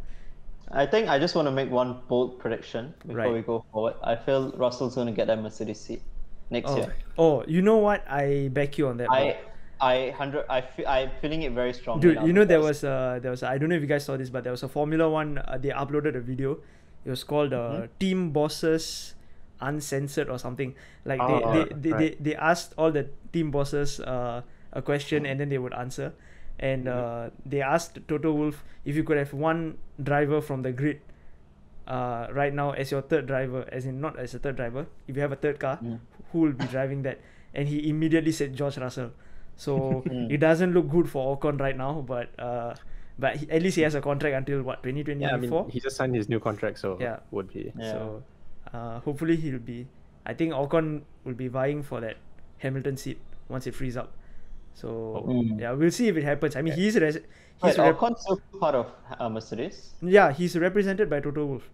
I think I just want to make one bold prediction before Right. we go forward. I feel Russell's going to get that Mercedes seat next Oh. year. oh, you know what? I back you on that. I, I hundred. I feel, I'm feeling it very strongly. Dude, you know there was uh there was I don't know if you guys saw this, but there was a Formula One. Uh, they uploaded a video. It was called uh, Mhm. Team Bosses Uncensored or something. Like Oh, they, they, they, right. they, they asked all the team bosses uh, a question and then they would answer. And uh, they asked Toto Wolff if you could have one driver from the grid uh, right now as your third driver, as in not as a third driver. If you have a third car. Who will be driving that? And he immediately said George Russell. So Mm. it doesn't look good for Ocon right now, but uh, but he, at least he has a contract until what 2024. Yeah, I mean, he just signed his new contract, so Yeah. would be. Yeah. So uh, hopefully he'll be. I think Ocon will be vying for that Hamilton seat once it frees up. So Mm. yeah, we'll see if it happens. I mean, he's res- Wait, he's rep- Ocon's still part of uh, Mercedes? yeah he's represented by Toto Wolff.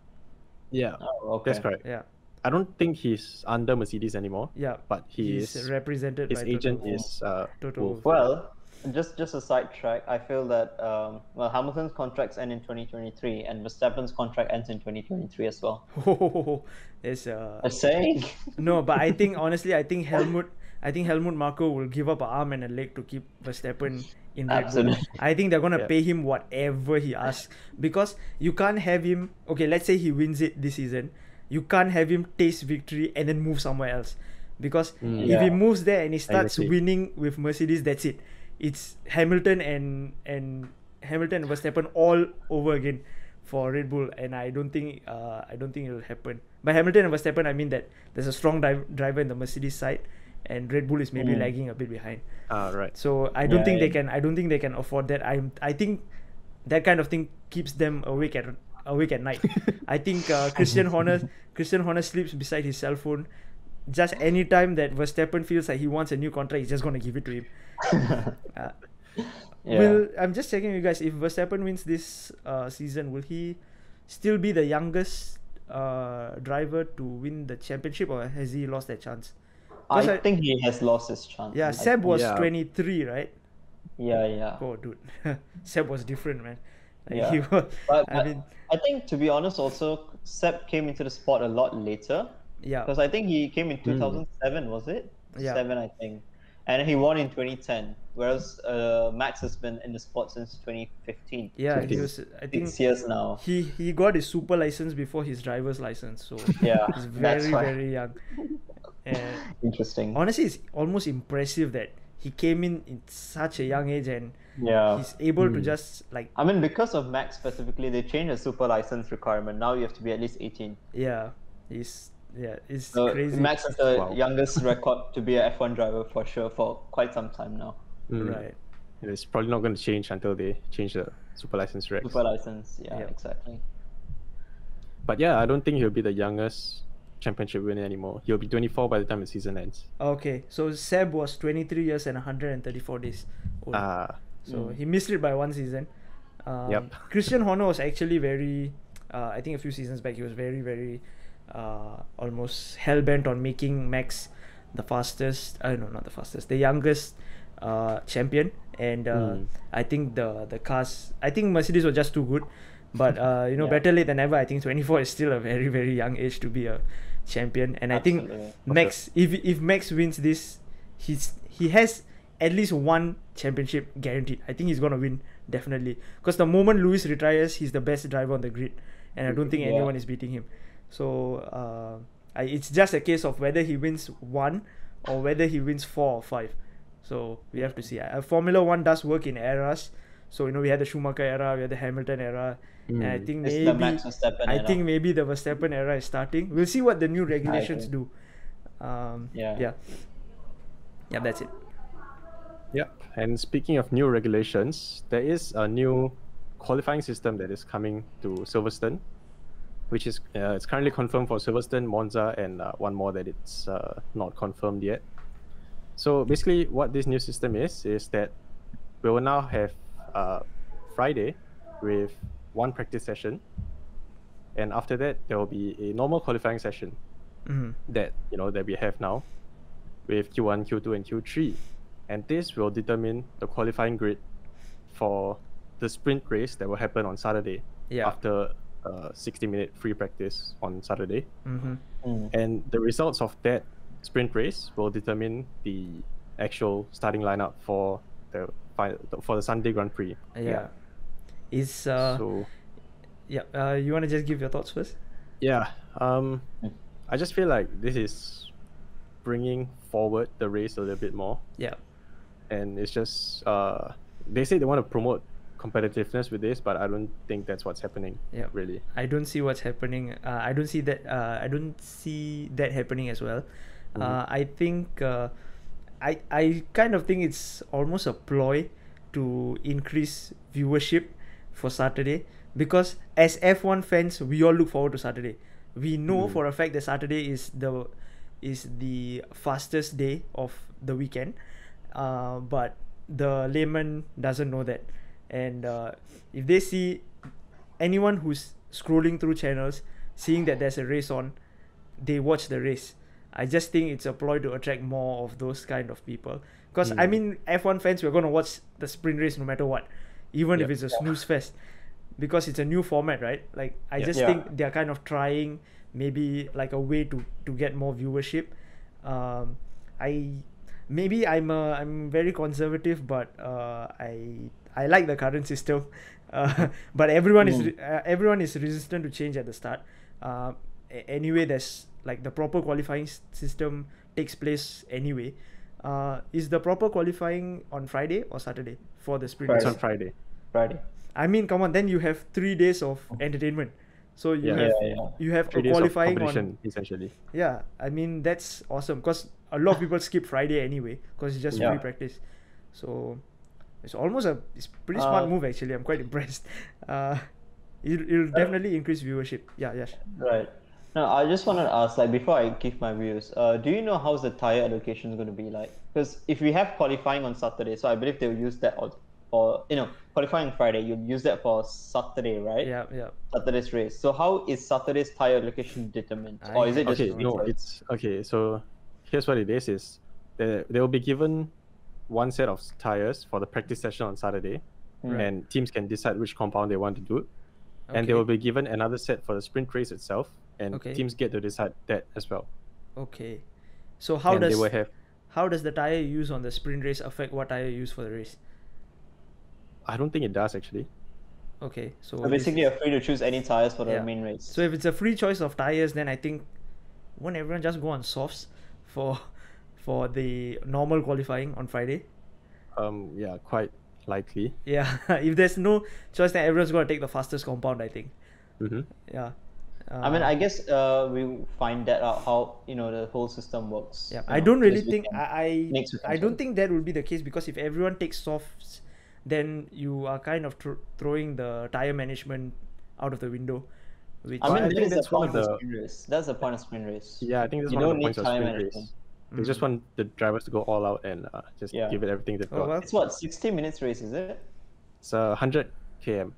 Yeah, Oh, okay. that's correct. Yeah, I don't think he's under Mercedes anymore, yeah. but he he's is. represented his by agent Toto is uh, Toto Wolff. Well, just just a sidetrack. I feel that um, well, Hamilton's contracts end in 2023, and Verstappen's contract ends in 2023 as well. Oh, there's uh I'm saying. no, but I think honestly, I think Helmut, I think Helmut Marko will give up an arm and a leg to keep Verstappen in Red Bull. Absolutely. I think they're gonna Yeah. pay him whatever he asks because you can't have him. Okay, let's say he wins it this season, you can't have him taste victory and then move somewhere else, because Mm. if he moves there and he starts winning with Mercedes, that's it. It's Hamilton and and Hamilton and Verstappen all over again for Red Bull, and I don't think uh, I don't think it will happen. By Hamilton and Verstappen, I mean that there's a strong div- driver in the Mercedes side, and Red Bull is maybe Mm. lagging a bit behind. Ah, right. So I don't Yeah, think they can. I don't think they can afford that. I I think that kind of thing keeps them awake at awake at night. I think uh, Christian Horner Christian Horner sleeps beside his cell phone. Just any time that Verstappen feels like he wants a new contract, he's just gonna give it to him. Uh, yeah. Will I'm just checking you guys if Verstappen wins this uh, season, will he still be the youngest uh, driver to win the championship, or has he lost that chance? I I- think he has lost his chance. Yeah, Seb was Yeah. 23, right? Yeah, yeah. Oh, dude, Seb was different, man. Like, Yeah. he was, But, I mean, I think to be honest, also Seb came into the sport a lot later yeah, because I think he came in 2007, was it? Yeah. Seven, I think, and he won in 2010. Whereas uh, Max has been in the sport since 2015. yeah. He 15. was. I think Six years now. he he got his super license before his driver's license, so Yeah, he's very very young. And Interesting. honestly, it's almost impressive that he came in in such a young age and Yeah. he's able to Hmm. just like I mean, because of Max specifically, they changed the super license requirement. Now you have to be at least 18. yeah, he's yeah, it's So crazy. Max is the Wow. youngest record to be a F1 driver for sure for quite some time now. Mm. Right. It's probably not going to change until they change the super license regs. Super license, yeah, Yeah. exactly. But yeah, I don't think he'll be the youngest championship winner anymore. He'll be 24 by the time the season ends. Okay, so Seb was 23 years and 134 days old. Ah, so Mm. he missed it by one season. Um, Yep. Christian Horner was actually very, uh, I think a few seasons back, he was very, very uh, almost hell bent on making Max the fastest, uh, no, not the fastest, the youngest uh, champion. And uh, Mm. I think the, the cars, I think Mercedes were just too good. But, uh, you know, Yeah. better late than never. I think 24 is still a very, very young age to be a champion. And I think Absolutely. Max, if if Max wins this, he's he has at least one championship guaranteed. I think he's gonna win definitely. Because the moment Lewis retires, he's the best driver on the grid, and I don't think Yeah. anyone is beating him. So uh, I, it's just a case of whether he wins one or whether he wins four or five. So we have to see. Uh, Formula One does work in eras. So you know we had the Schumacher era, we had the Hamilton era, and I Mm. think This is maybe the Max I era. think maybe the Verstappen era is starting. We'll see what the new regulations do. Um, Yeah. yeah, yeah. That's it. Yep. And speaking of new regulations, there is a new qualifying system that is coming to Silverstone, which is uh, it's currently confirmed for Silverstone, Monza, and uh, one more that it's uh, not confirmed yet. So basically, what this new system is is that we will now have uh, Friday with one practice session, and after that there will be a normal qualifying session hmm that you know that we have now with Q1, Q2, and Q3, and this will determine the qualifying grid for the sprint race that will happen on Saturday Yeah. after uh, 60 minute free practice on Saturday, hmm Mm. and the results of that sprint race will determine the actual starting lineup for the fi- for the Sunday Grand Prix. Yeah. Is uh so yeah. Uh, you wanna just give your thoughts first? yeah, um. I just feel like this is bringing forward the race a little bit more. Yeah. and it's just uh they say they want to promote competitiveness with this but i don't think that's what's happening Yeah. really I don't see what's happening. Uh, I don't see that. Uh, I don't see that happening as well. Mhm. Uh, I think. Uh, I I kind of think it's almost a ploy to increase viewership for Saturday because as F1 fans, we all look forward to Saturday. We know Mm. for a fact that Saturday is the is the fastest day of the weekend, uh, but the layman doesn't know that, and uh, if they see anyone who's scrolling through channels, seeing that there's a race on, they watch the race. I just think it's a ploy to attract more of those kind of people. Because I Mm. mean, F1 fans, we're gonna watch the sprint race no matter what, even if it's a snooze fest, because it's a new format, right? Like I Yeah. just Yeah. think they're kind of trying maybe like a way to to get more viewership. Um, I maybe I'm uh, I'm very conservative, but uh, I I like the current system. Uh, but everyone is Mm. re- uh, everyone is resistant to change at the start. Uh, anyway, there's like the proper qualifying s- system takes place anyway. Uh, is the proper qualifying on Friday or Saturday for the sprint? It's on Friday. Friday. I mean, come on, then you have three days of entertainment. So you Yeah. have Yeah, yeah. you have Three a days of qualifying on essentially. yeah. I mean that's awesome because a lot of people skip Friday anyway because it's just Yeah. free practice. So it's almost a it's pretty smart Uh, move actually. I'm quite impressed. Uh, it, it'll definitely increase viewership. Yeah, yes. Right. Now, I just wanted to ask, like, before I give my views, uh, do you know how's the tire allocation going to be like? Because if we have qualifying on Saturday, so I believe they'll use that or, or you know, qualifying Friday, you'll use that for Saturday, right? Yeah, yeah. Saturday's race. So how is Saturday's tire allocation determined, or is it just Okay, no, choice? it's okay. So here's what it is: is they they will be given one set of tires for the practice session on Saturday, Hmm. and teams can decide which compound they want to do, and they will be given another set for the sprint race itself, and Okay. teams get to decide that as well. Okay. So how and does they will have how does the tire use on the sprint race affect what tire use for the race? I don't think it does actually. Okay, so So basically, you're free to choose any tires for the Yeah. main race. So if it's a free choice of tires, then I think won't everyone just go on softs for for the normal qualifying on Friday? Um, yeah, quite likely. Yeah, if there's no choice, then everyone's gonna take the fastest compound. I think. hmm Yeah. I mean, Uh, I guess uh, we find that out how you know the whole system works. Yeah, I know, don't really think. I I, I don't think that would be the case because if everyone takes softs, then you are kind of thr throwing the tire management out of the window. Which I mean, I that think is the that's one point of of the- sprint race. That's the point of sprint race. Yeah, I think that's You one of don't the need points of time sprint management. race. They just Mm. want the drivers to go all out and uh, just Yeah. give it everything they've Oh, got. well. It's what 60 minutes race, is it? It's uh, 100 km.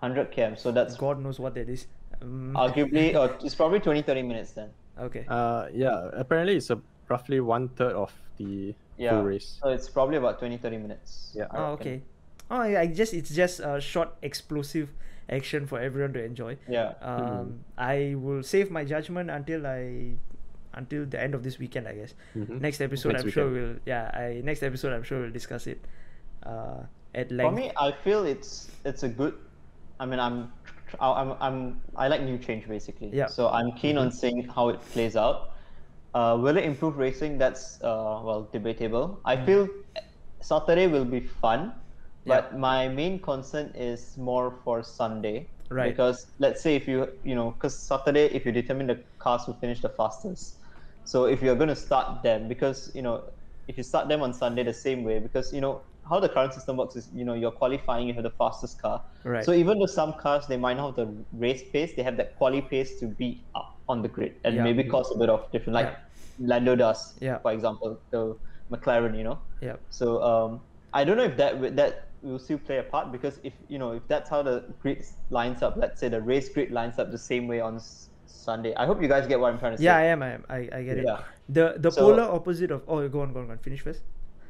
100 km. So that's God knows what that is. Um, arguably, or it's probably 20 30 minutes then. okay. Uh, yeah, apparently it's a roughly one third of the Yeah. full race. So it's probably about 20 30 minutes. Yeah. I Oh, okay. Oh, I I just it's just a short explosive action for everyone to enjoy. Yeah. Um, I will save my judgment until I until the end of this weekend, I guess. Mhm. Next episode, Next I'm sure we'll yeah. I next episode, I'm sure we'll discuss it uh, at length. For me, I feel it's it's a good. I mean, I'm I'm I'm I like new change basically. Yeah. So I'm keen on Mm-hmm. seeing how it plays out. Uh, will it improve racing? That's uh, well debatable. I feel Saturday will be fun, Yeah. but my main concern is more for Sunday. Right. Because let's say if you you know because Saturday if you determine the cars who finish the fastest, so if you're going to start them because you know if you start them on Sunday the same way because you know how the current system works is you know you're qualifying you have the fastest car. Right. So even though some cars they might not have the race pace, they have that quali pace to be up on the grid and Yeah. maybe cause a bit of different like Lando does, Yeah. for example, the McLaren, you know. yeah. So um, I don't know if that that will still play a part because if you know if that's how the grid lines up, let's say the race grid lines up the same way on Sunday. I hope you guys get what I'm trying to say. Yeah, I am. I am. I, I get it. Yeah. The the So- polar opposite of oh, go on, go on, go on. Finish first.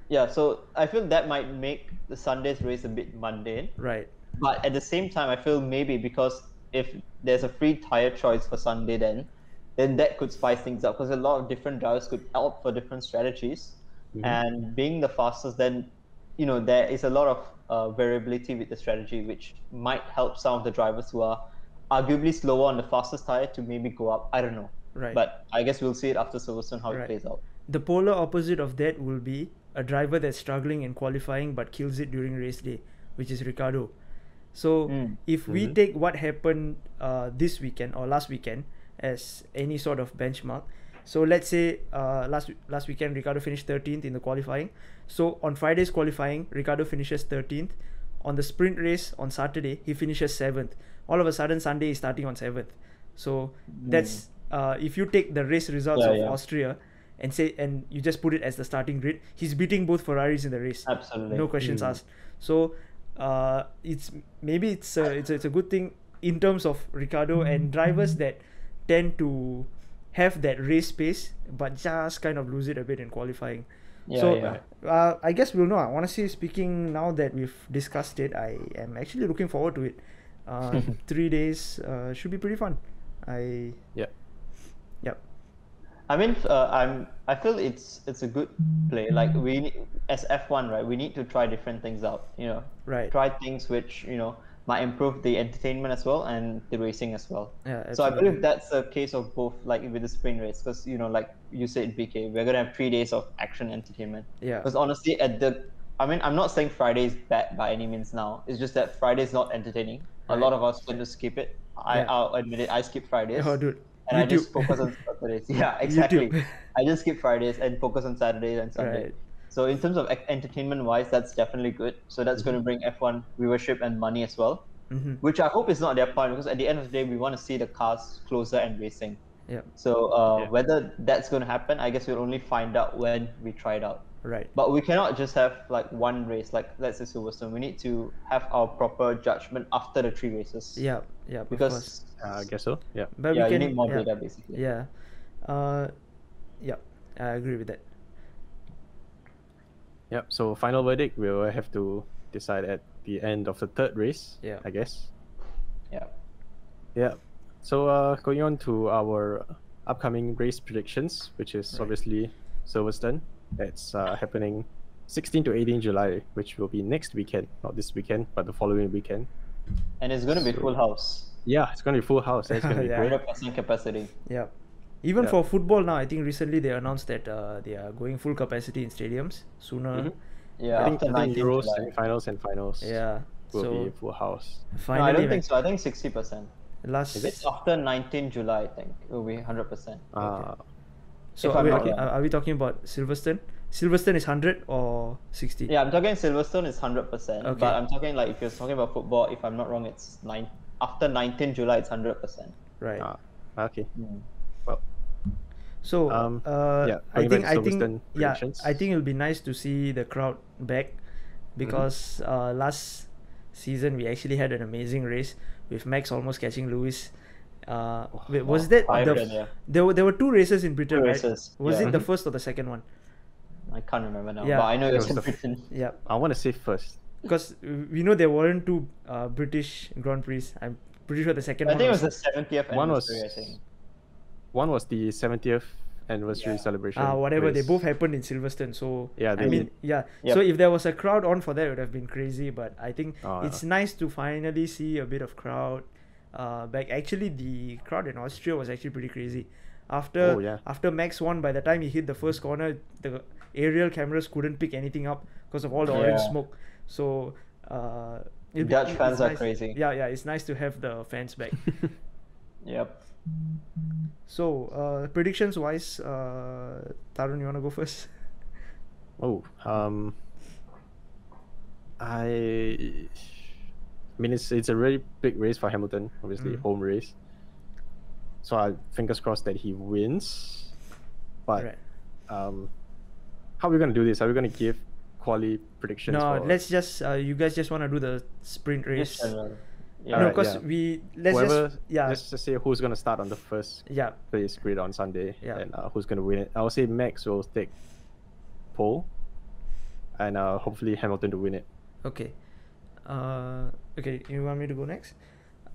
Yeah, so I feel that might make the Sunday's race a bit mundane. Right. But at the same time, I feel maybe because if there's a free tire choice for Sunday, then then that could spice things up because a lot of different drivers could opt for different strategies. Mhm. And being the fastest, then you know there is a lot of uh, variability with the strategy, which might help some of the drivers who are arguably slower on the fastest tire to maybe go up. I don't know. Right. But I guess we'll see it after Silverstone how Right. it plays out. The polar opposite of that will be a driver that's struggling in qualifying but kills it during race day, which is Ricciardo. So Mm. if we Mhm. take what happened uh, this weekend or last weekend as any sort of benchmark, so let's say uh, last last weekend Ricciardo finished 13th in the qualifying. So on Friday's qualifying, Ricciardo finishes 13th. on the sprint race on Saturday, he finishes seventh. All of a sudden, Sunday is starting on seventh. So that's uh, if you take the race results Yeah, of yeah. Austria and say and you just put it as the starting grid, he's beating both Ferraris in the race. Absolutely. No questions Mm. asked. So uh, it's maybe it's a, it's a, it's a good thing in terms of Ricciardo and drivers that tend to have that race pace but just kind of lose it a bit in qualifying. Yeah, so yeah. Uh, I guess we'll know. Honestly speaking, now that we've discussed it, I am actually looking forward to it. Uh, three days uh, should be pretty fun. I Yeah. yep I mean, uh, I'm. I feel it's it's a good play. Like we, as F1, right? We need to try different things out. You know, right. try things which you know might improve the entertainment as well and the racing as well. Yeah, So I believe that's a case of both, like with the sprint race, because you know, like you said, BK, we're gonna have three days of action entertainment. Yeah. Because honestly, at the, I mean, I'm not saying Friday is bad by any means now. It's just that Friday is not entertaining. A lot of us tend to skip it. I, Yeah. I'll admit it. I skip Fridays. Oh, dude. And I just focus on Saturdays. Yeah, exactly. YouTube. I just skip Fridays and focus on Saturdays and Sundays. Right. So in terms of entertainment wise, that's definitely good. So that's going to bring F1 viewership and money as well, Mm-hmm. which I hope is not their point because at the end of the day, we want to see the cars closer and racing. Yeah. So uh, Yeah. whether that's going to happen, I guess we'll only find out when we try it out. Right. But we cannot just have like one race, like let's say Silverstone. We need to have our proper judgment after the three races. Yeah. Yeah. Because Uh, I guess so. Yeah. But yeah, we can, you need more yeah, data basically. Yeah. Uh, yeah. I agree with that. Yep. So final verdict, we'll have to decide at the end of the third race. Yeah. I guess. Yeah. Yeah. So uh, going on to our upcoming race predictions, which is Right. obviously Silverstone. That's uh, happening 16 to 18 July, which will be next weekend, not this weekend, but the following weekend. And it's going to be So- full house, Yeah, it's gonna be full house. It's gonna be Yeah. great. hundred capacity. Yeah. Even Yeah. for football now, I think recently they announced that uh, they are going full capacity in stadiums sooner. Mhm. Yeah, I think, after I think 19 Euros, July. semifinals, and finals Yeah. will so be full house. No, I don't think so. I think sixty percent. last. Is? It's after 19 July. I think it will be hundred percent. Uh, So are we, not okay, wrong. are are we talking about Silverstone? Silverstone is hundred or sixty? Yeah, I'm talking Silverstone is hundred percent. Okay. But I'm talking like if you're talking about football, if I'm not wrong, it's nine after 19 July. It's hundred percent. Right. uh, okay. Hmm. Well, So Um, uh, yeah, I think I think Silverstone yeah. I think it'll be nice to see the crowd back because uh, last season we actually had an amazing race with Max almost catching Lewis. Uh, wait, was wow. that Five the then, yeah. there were there were two races in Britain, Two right? races, Was yeah. it the Mhm. first or the second one? I can't remember now. Yeah. But I know It it was was in the- Britain. Yeah, I want to say first. because we know there weren't two uh, British Grand Prix. I'm pretty sure the second I one think it was was the 70th One was anniversary. I think. one was the 70th anniversary Yeah. celebration. Ah, whatever. They both happened in Silverstone, so Yeah, I mean, did. yeah. Yep. So if there was a crowd on for that, it would have been crazy. But I think Oh, it's yeah. nice to finally see a bit of crowd. Uh, back actually, the crowd in Austria was actually pretty crazy. After Oh, yeah. after Max won, by the time he hit the first corner, the aerial cameras couldn't pick anything up because of all the orange Yeah. smoke. So. Uh, it'll Dutch it's fans are nice- crazy. Yeah, yeah. It's nice to have the fans back. Yep. so uh, predictions wise, uh, Tarun, you wanna go first? Oh, um, I, I mean, it's it's a really big race for Hamilton. Obviously, Mm. home race. So I fingers crossed that he wins. But Right. um, how are we gonna do this? Are we gonna give quali predictions? No, for let's just uh, you guys just want to do the sprint race. Just general. no, Yeah. Alright, because yeah. we let's whoever? just yeah Let's just say who's gonna start on the first yeah place grid on Sunday, Yeah. and uh, who's gonna win it. I'll say Max will take pole, and uh, hopefully Hamilton to win it. okay. Uh, okay, you want me to go next?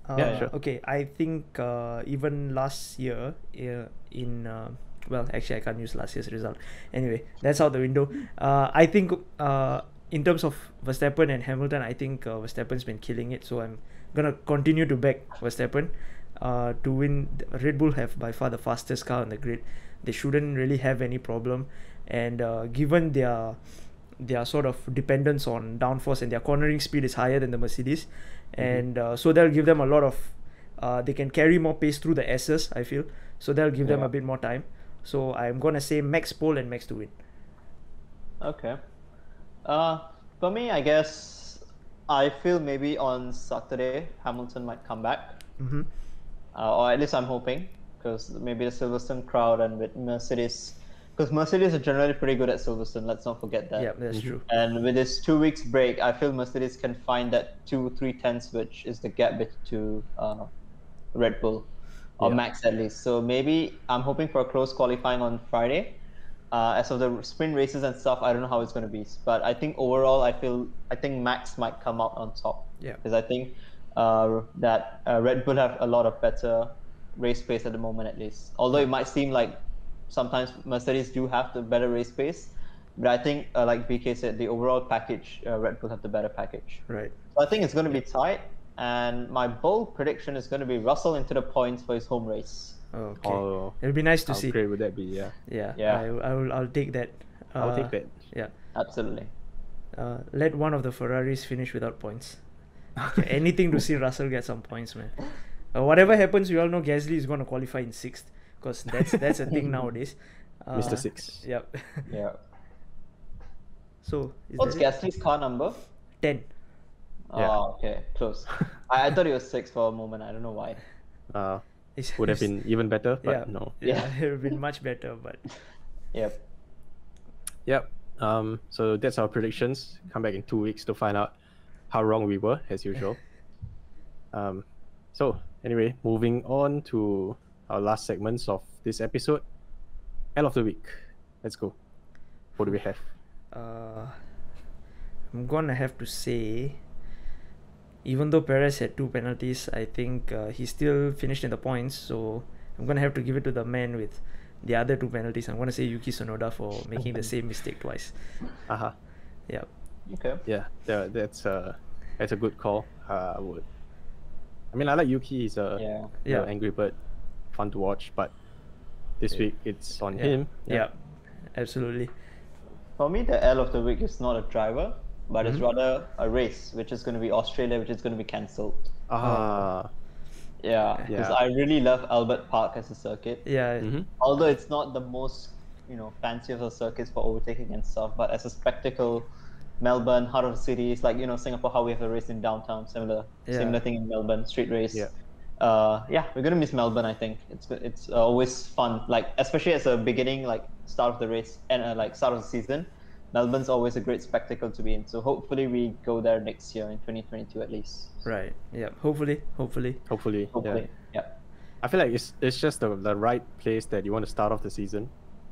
Uh, Yeah, sure. Okay, I think uh, even last year uh, in uh, well, actually I can't use last year's result. Anyway, that's out the window. Uh, I think uh, in terms of Verstappen and Hamilton, I think uh, Verstappen's been killing it. So I'm gonna continue to back Verstappen uh, to win. Red Bull have by far the fastest car on the grid. They shouldn't really have any problem. And uh, given their their sort of dependence on downforce and their cornering speed is higher than the Mercedes, and uh, so that'll give them a lot of. Uh, they can carry more pace through the S's. I feel so that'll give them a bit more time. So I'm gonna say Max pole and Max to win. Okay. Uh, for me, I guess I feel maybe on Saturday Hamilton might come back, Mm-hmm. uh, or at least I'm hoping, because maybe the Silverstone crowd and with Mercedes, because Mercedes are generally pretty good at Silverstone. Let's not forget that. Yeah, that's true. And with this two weeks break, I feel Mercedes can find that two, three tenths, which is the gap bet- to uh, Red Bull, or Yeah. Max at least. So maybe I'm hoping for a close qualifying on Friday. Uh, as of the sprint races and stuff, I don't know how it's going to be. But I think overall, I feel I think Max might come out on top Yeah. because I think uh, that uh, Red Bull have a lot of better race pace at the moment, at least. Although it might seem like sometimes Mercedes do have the better race pace, but I think, uh, like BK said, the overall package, uh, Red Bull have the better package. Right. So I think it's going to be tight, and my bold prediction is going to be Russell into the points for his home race. Okay. Oh, It'll be nice to how see. great would that be? Yeah, Yeah. Yeah. I, I will. I'll take that. I'll Uh, take that. Yeah. Absolutely. Uh, let one of the Ferraris finish without points. Okay, anything to see Russell get some points, man. Uh, whatever happens, we all know Gasly is going to qualify in sixth because that's that's a thing nowadays. Uh, Mr. Six. Yep. Yeah. so is What's that? Gasly's car number? ten? Yeah. Oh, okay, close. I, I thought it was six for a moment. I don't know why. Uh, It's- would have been even better, but yeah. no. Yeah, Yeah. it would have been much better, but Yep. Yep. Um. So that's our predictions. Come back in two weeks to find out how wrong we were, as usual. Um. So anyway, moving on to our last segments of this episode. End of the week. Let's go. What do we have? uh, I'm gonna have to say, even though Perez had two penalties, I think uh, he still finished in the points. So I'm gonna have to give it to the man with the other two penalties. I'm gonna say Yuki Tsunoda for making the same mistake twice. Uh huh. Yeah, Okay. Yeah. That, that's uh that's a good call. Uh, I would. I mean, I like Yuki. He's a Yeah. Yeah. angry bird, fun to watch. But this week it's on yeah, him. yeah, absolutely. For me, the L of the week is not a driver, but it's Mhm. rather a race, which is going to be Australia, which is going to be cancelled. Ah. Yeah, because Yeah. I really love Albert Park as a circuit. Yeah, mhm. Although it's not the most, you know, fancy of the circuits for overtaking and stuff, but as a spectacle, Melbourne, heart of the city, it's like you know Singapore, how we have a race in downtown, similar, Yeah. similar thing in Melbourne, street race. Yeah. Uh, yeah, we're gonna miss Melbourne. I think it's it's uh, always fun, like especially as a beginning, like start of the race and uh, like start of the season. Melbourne's always a great spectacle to be in. So hopefully we go there next year in 2022 at least. right. Yeah, hopefully, hopefully. Hopefully, Hopefully. Yeah. yeah, I feel like it's it's just the, the right place that you want to start off the season.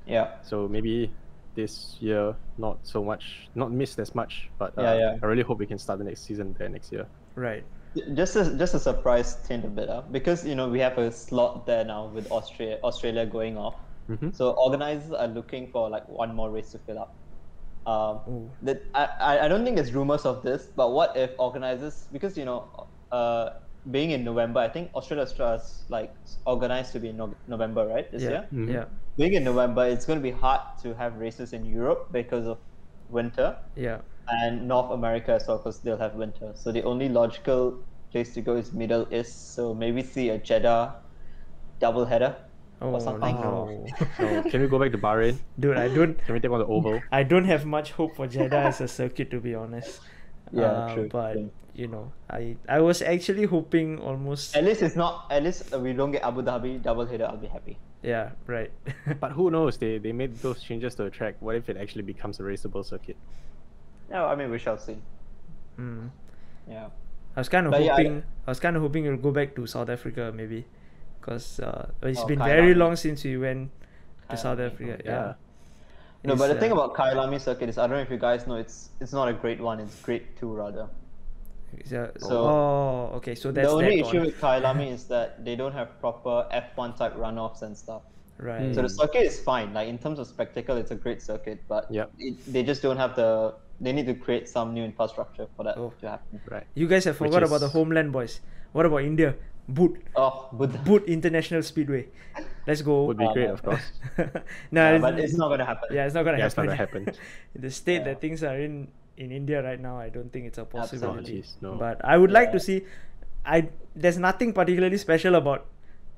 yeah. So maybe this year not so much, not missed as much. But uh, Yeah, yeah. I really hope we can start the next season there next year. Right. Just a, just a surprise tint a bit, uh, because you know we have a slot there now with Australia Australia going off. Mm-hmm. So organizers are looking for like one more race to fill up. Um, that I, I- I don't think there's rumors of this, but what if organizers because you know, uh, being in November, I think Australia is like organized to be in no- November, right? This yeah. year. Mhm. Yeah. Being in November, it's going to be hard to have races in Europe because of winter Yeah. And North America as well because they'll have winter. So the only logical place to go is Middle East. So maybe see a Jeddah double header. Oh something. no. So can we go back to Bahrain? Dude, I don't. Can we take on the oval? I don't have much hope for Jeddah as a circuit, to be honest. Yeah, Uh, true, But true. you know, I I was actually hoping almost. At least it's not. At least we don't get Abu Dhabi double header. I'll be happy. Yeah. Right. But who knows? They they made those changes to the track. What if it actually becomes a raceable circuit? Yeah, I mean we shall see. Hmm. Yeah. I was kind of But yeah, I- hoping. I, was kind of hoping you'll go back to South Africa maybe, because uh, it's Oh, been very long since we went to South Africa. okay. Yeah. No, but the It's, thing uh, about Kyalami circuit is I don't know if you guys know it's it's not a grade one. It's grade two rather. it's, uh, So- oh, okay. So that's the only that issue one. with Kyalami is that they don't have proper F1 type runoffs and stuff. Right. So the circuit is fine. Like in terms of spectacle, it's a great circuit, but Yep. it, they just don't have the. They need to create some new infrastructure for that Oh. to happen. Right. You guys have Which forgot about the homeland boys. What about India? Buddh. Oh, but Buddh International Speedway. Let's go. Would be Oh, great, no. of course. no, Yeah, it's, but it's not gonna happen. Yeah, it's not gonna Yeah, it's happen. not gonna happen. the state Yeah. that things are in in India right now, I don't think it's a Absolutely. possibility. jeez, no. But I would like to see. I there's nothing particularly special about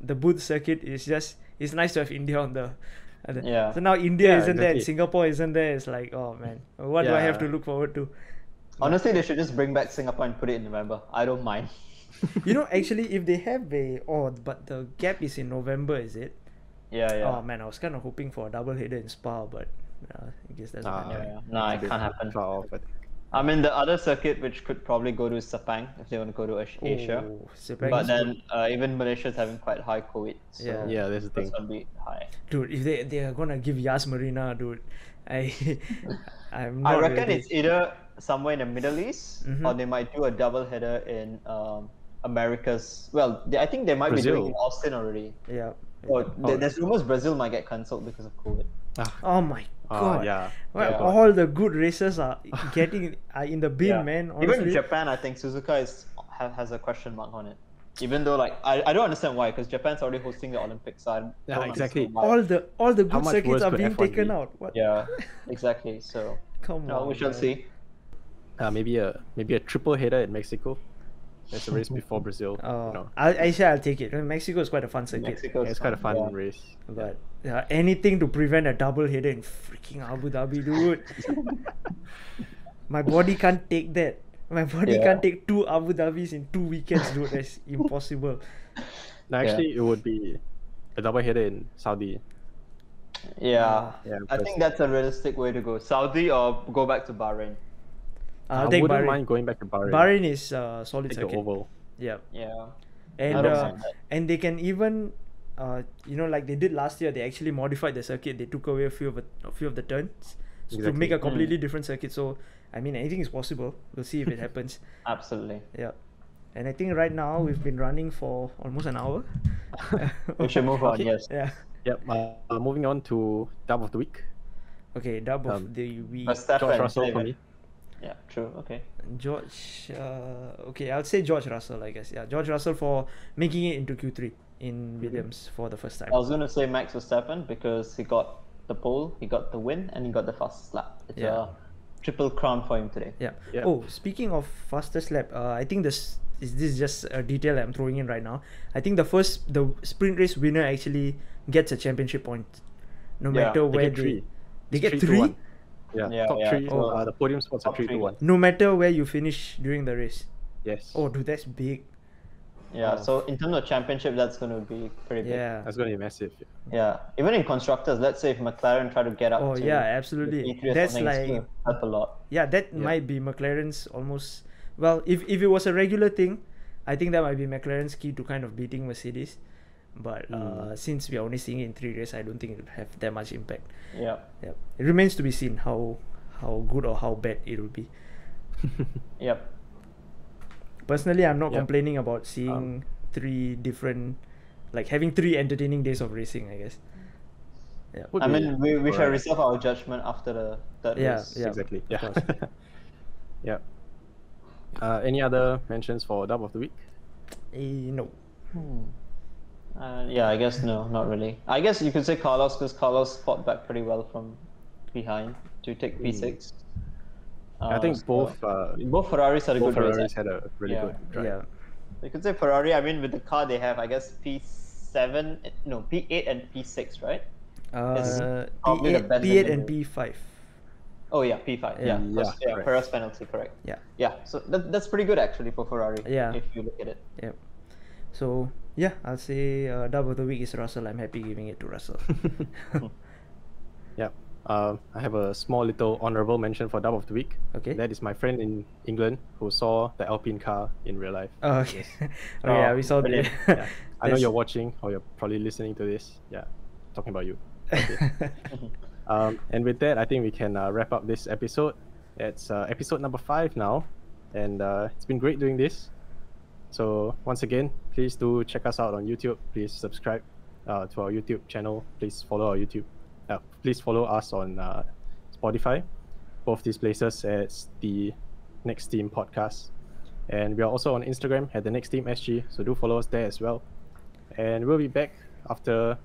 the Buddh circuit. It's just it's nice to have India on the. on the- Yeah. So now India Yeah, isn't there, and. Singapore isn't there. It's like, oh man, what do I have to look forward to? Honestly, they should just bring back Singapore and put it in November. I don't mind. You know, actually, if they have a oh, but the gap is in November, is it? Yeah, yeah. Oh man, I was kind of hoping for a double header in Spa, but uh, I guess that's Ah, not yeah, happening. yeah. No, It's it can't happen. Far off, but I mean, the other circuit which could probably go to Sepang if they want to go to Asia. Asia. Oh, Sepang But then uh, even Malaysia is having quite high COVID. So Yeah. yeah, that's the That's thing. gonna be high. dude. If they they are gonna give Yas Marina, dude, I I'm I reckon ready. it's either somewhere in the Middle East Mhm. or they might do a double header in um, Americas. Well, they, I think they might be doing it in Brazil. Austin already. yeah. Or Oh. there's rumors Brazil might get cancelled because of COVID. Oh my Ah, god. yeah. Well, Yeah. all the good races are getting are in the bin, Yeah. man. Even Honestly. Japan, I think Suzuka is ha, has a question mark on it. Even though, like, I, I don't understand why, because Japan's already hosting the Olympics. So I don't Yeah, exactly. all the all the good circuits are being F1 taken be? out. What? Yeah, exactly. So Come no, on. we shall man. see. Uh, maybe a maybe a triple header in Mexico. There's a race before Brazil. Oh, you know. I actually I'll take it. Mexico is quite a fun circuit. Mexico Yeah, is it's quite a fun yeah. race. But uh, anything to prevent a double header in freaking Abu Dhabi, dude. My body can't take that. My body Yeah. can't take two Abu Dhabis in two weekends, dude. That's impossible. No, Yeah. actually, it would be a double header in Saudi. Yeah, Yeah, I think that's a realistic way to go. Saudi or go back to Bahrain. I'll I wouldn't Bahrain. mind going back to Bahrain. Bahrain is uh, solid Take the circuit. oval. Yeah, Yeah, and uh, and they can even, uh, you know, like they did last year. They actually modified the circuit. They took away a few of the, a few of the turns so to make a completely Mm. different circuit. So I mean, anything is possible. We'll see if it happens. absolutely. Yeah. And I think right now we've been running for almost an hour. We should move on. Okay. Yes. Yeah. Yep. Uh, uh, moving on to dub of the week. Okay, dub of Um, the week. Verstappen, George Russell for me. Yeah, true. Okay. George. Uh, okay, I'll say George Russell. I guess. Yeah, George Russell for making it into Q3 in Williams for the first time. I was gonna say Max Verstappen because he got the pole, he got the win, and he got the fastest lap. It's Yeah. a triple crown for him today. Yeah. Yeah. Oh, speaking of fastest lap, uh, I think this is this is just a detail I'm throwing in right now. I think the first the sprint race winner actually gets a championship point, no Yeah, matter They where get three. They get three three. Yeah, Yeah, top yeah, three. so- uh, the podium spots are top three to one. No matter where you finish during the race. Yes. Oh, dude, that's big. Yeah. Oh. So in terms of championship, that's gonna be pretty big. Yeah. That's going to be massive. yeah. Yeah. Even in constructors, let's say if McLaren try to get up. Oh, to yeah, absolutely. That's like- gonna help a lot. Yeah, that Yeah. might be McLaren's almost. Well, if if it was a regular thing, I think that might be McLaren's key to kind of beating Mercedes. But uh, Mm. since we are only seeing it in three races, I don't think it will have that much impact. Yeah. Yeah, it remains to be seen how how good or how bad it will be. Yep. Personally, I'm not Yep. complaining about seeing three different, like having three entertaining days of racing. I guess. Yeah. I mean, we, we shall alright. reserve our judgment after the third Yeah, race. yeah. exactly. Yeah. yeah. Uh, any other mentions for dub of the week? Eh, no. Hmm. Uh, yeah, I guess no, not really. I guess you could say Carlos because Carlos fought back pretty well from behind to take Hmm. P6. I Uh, think so- both uh, both Ferraris had a both good race. Ferraris had a really Yeah. good drive. Yeah. You could say Ferrari. I mean, with the car they have, I guess P7, no P8 and P6, right? Uh, P8, P8 and P5. Oh yeah, P5. Yeah. Yeah, Yeah, yeah, yeah. Perez penalty, correct. Yeah. Yeah, so that, that's pretty good actually for Ferrari. Yeah. If you look at it. Yep. So yeah, I'll say uh, dub of the week is Russell. I'm happy giving it to Russell. yeah. Uh, I have a small little honorable mention for dub of the week. Okay. That is my friend in England who saw the Alpine car in real life. Oh, okay. oh, yeah, Oh, we saw that. Yeah. I know you're watching or you're probably listening to this. Yeah, talking about you. Okay. um, and with that, I think we can uh, wrap up this episode. It's uh, episode number five now, and uh, it's been great doing this. So once again, please do check us out on YouTube. Please subscribe uh, to our YouTube channel. Please follow our YouTube. Uh, please follow us on uh, Spotify. Both these places as the Next Team Podcast, and we are also on Instagram at the Next Team SG. So do follow us there as well. And we'll be back after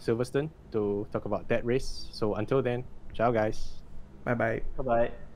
Silverstone to talk about that race. So until then, ciao guys. bye bye. Bye bye.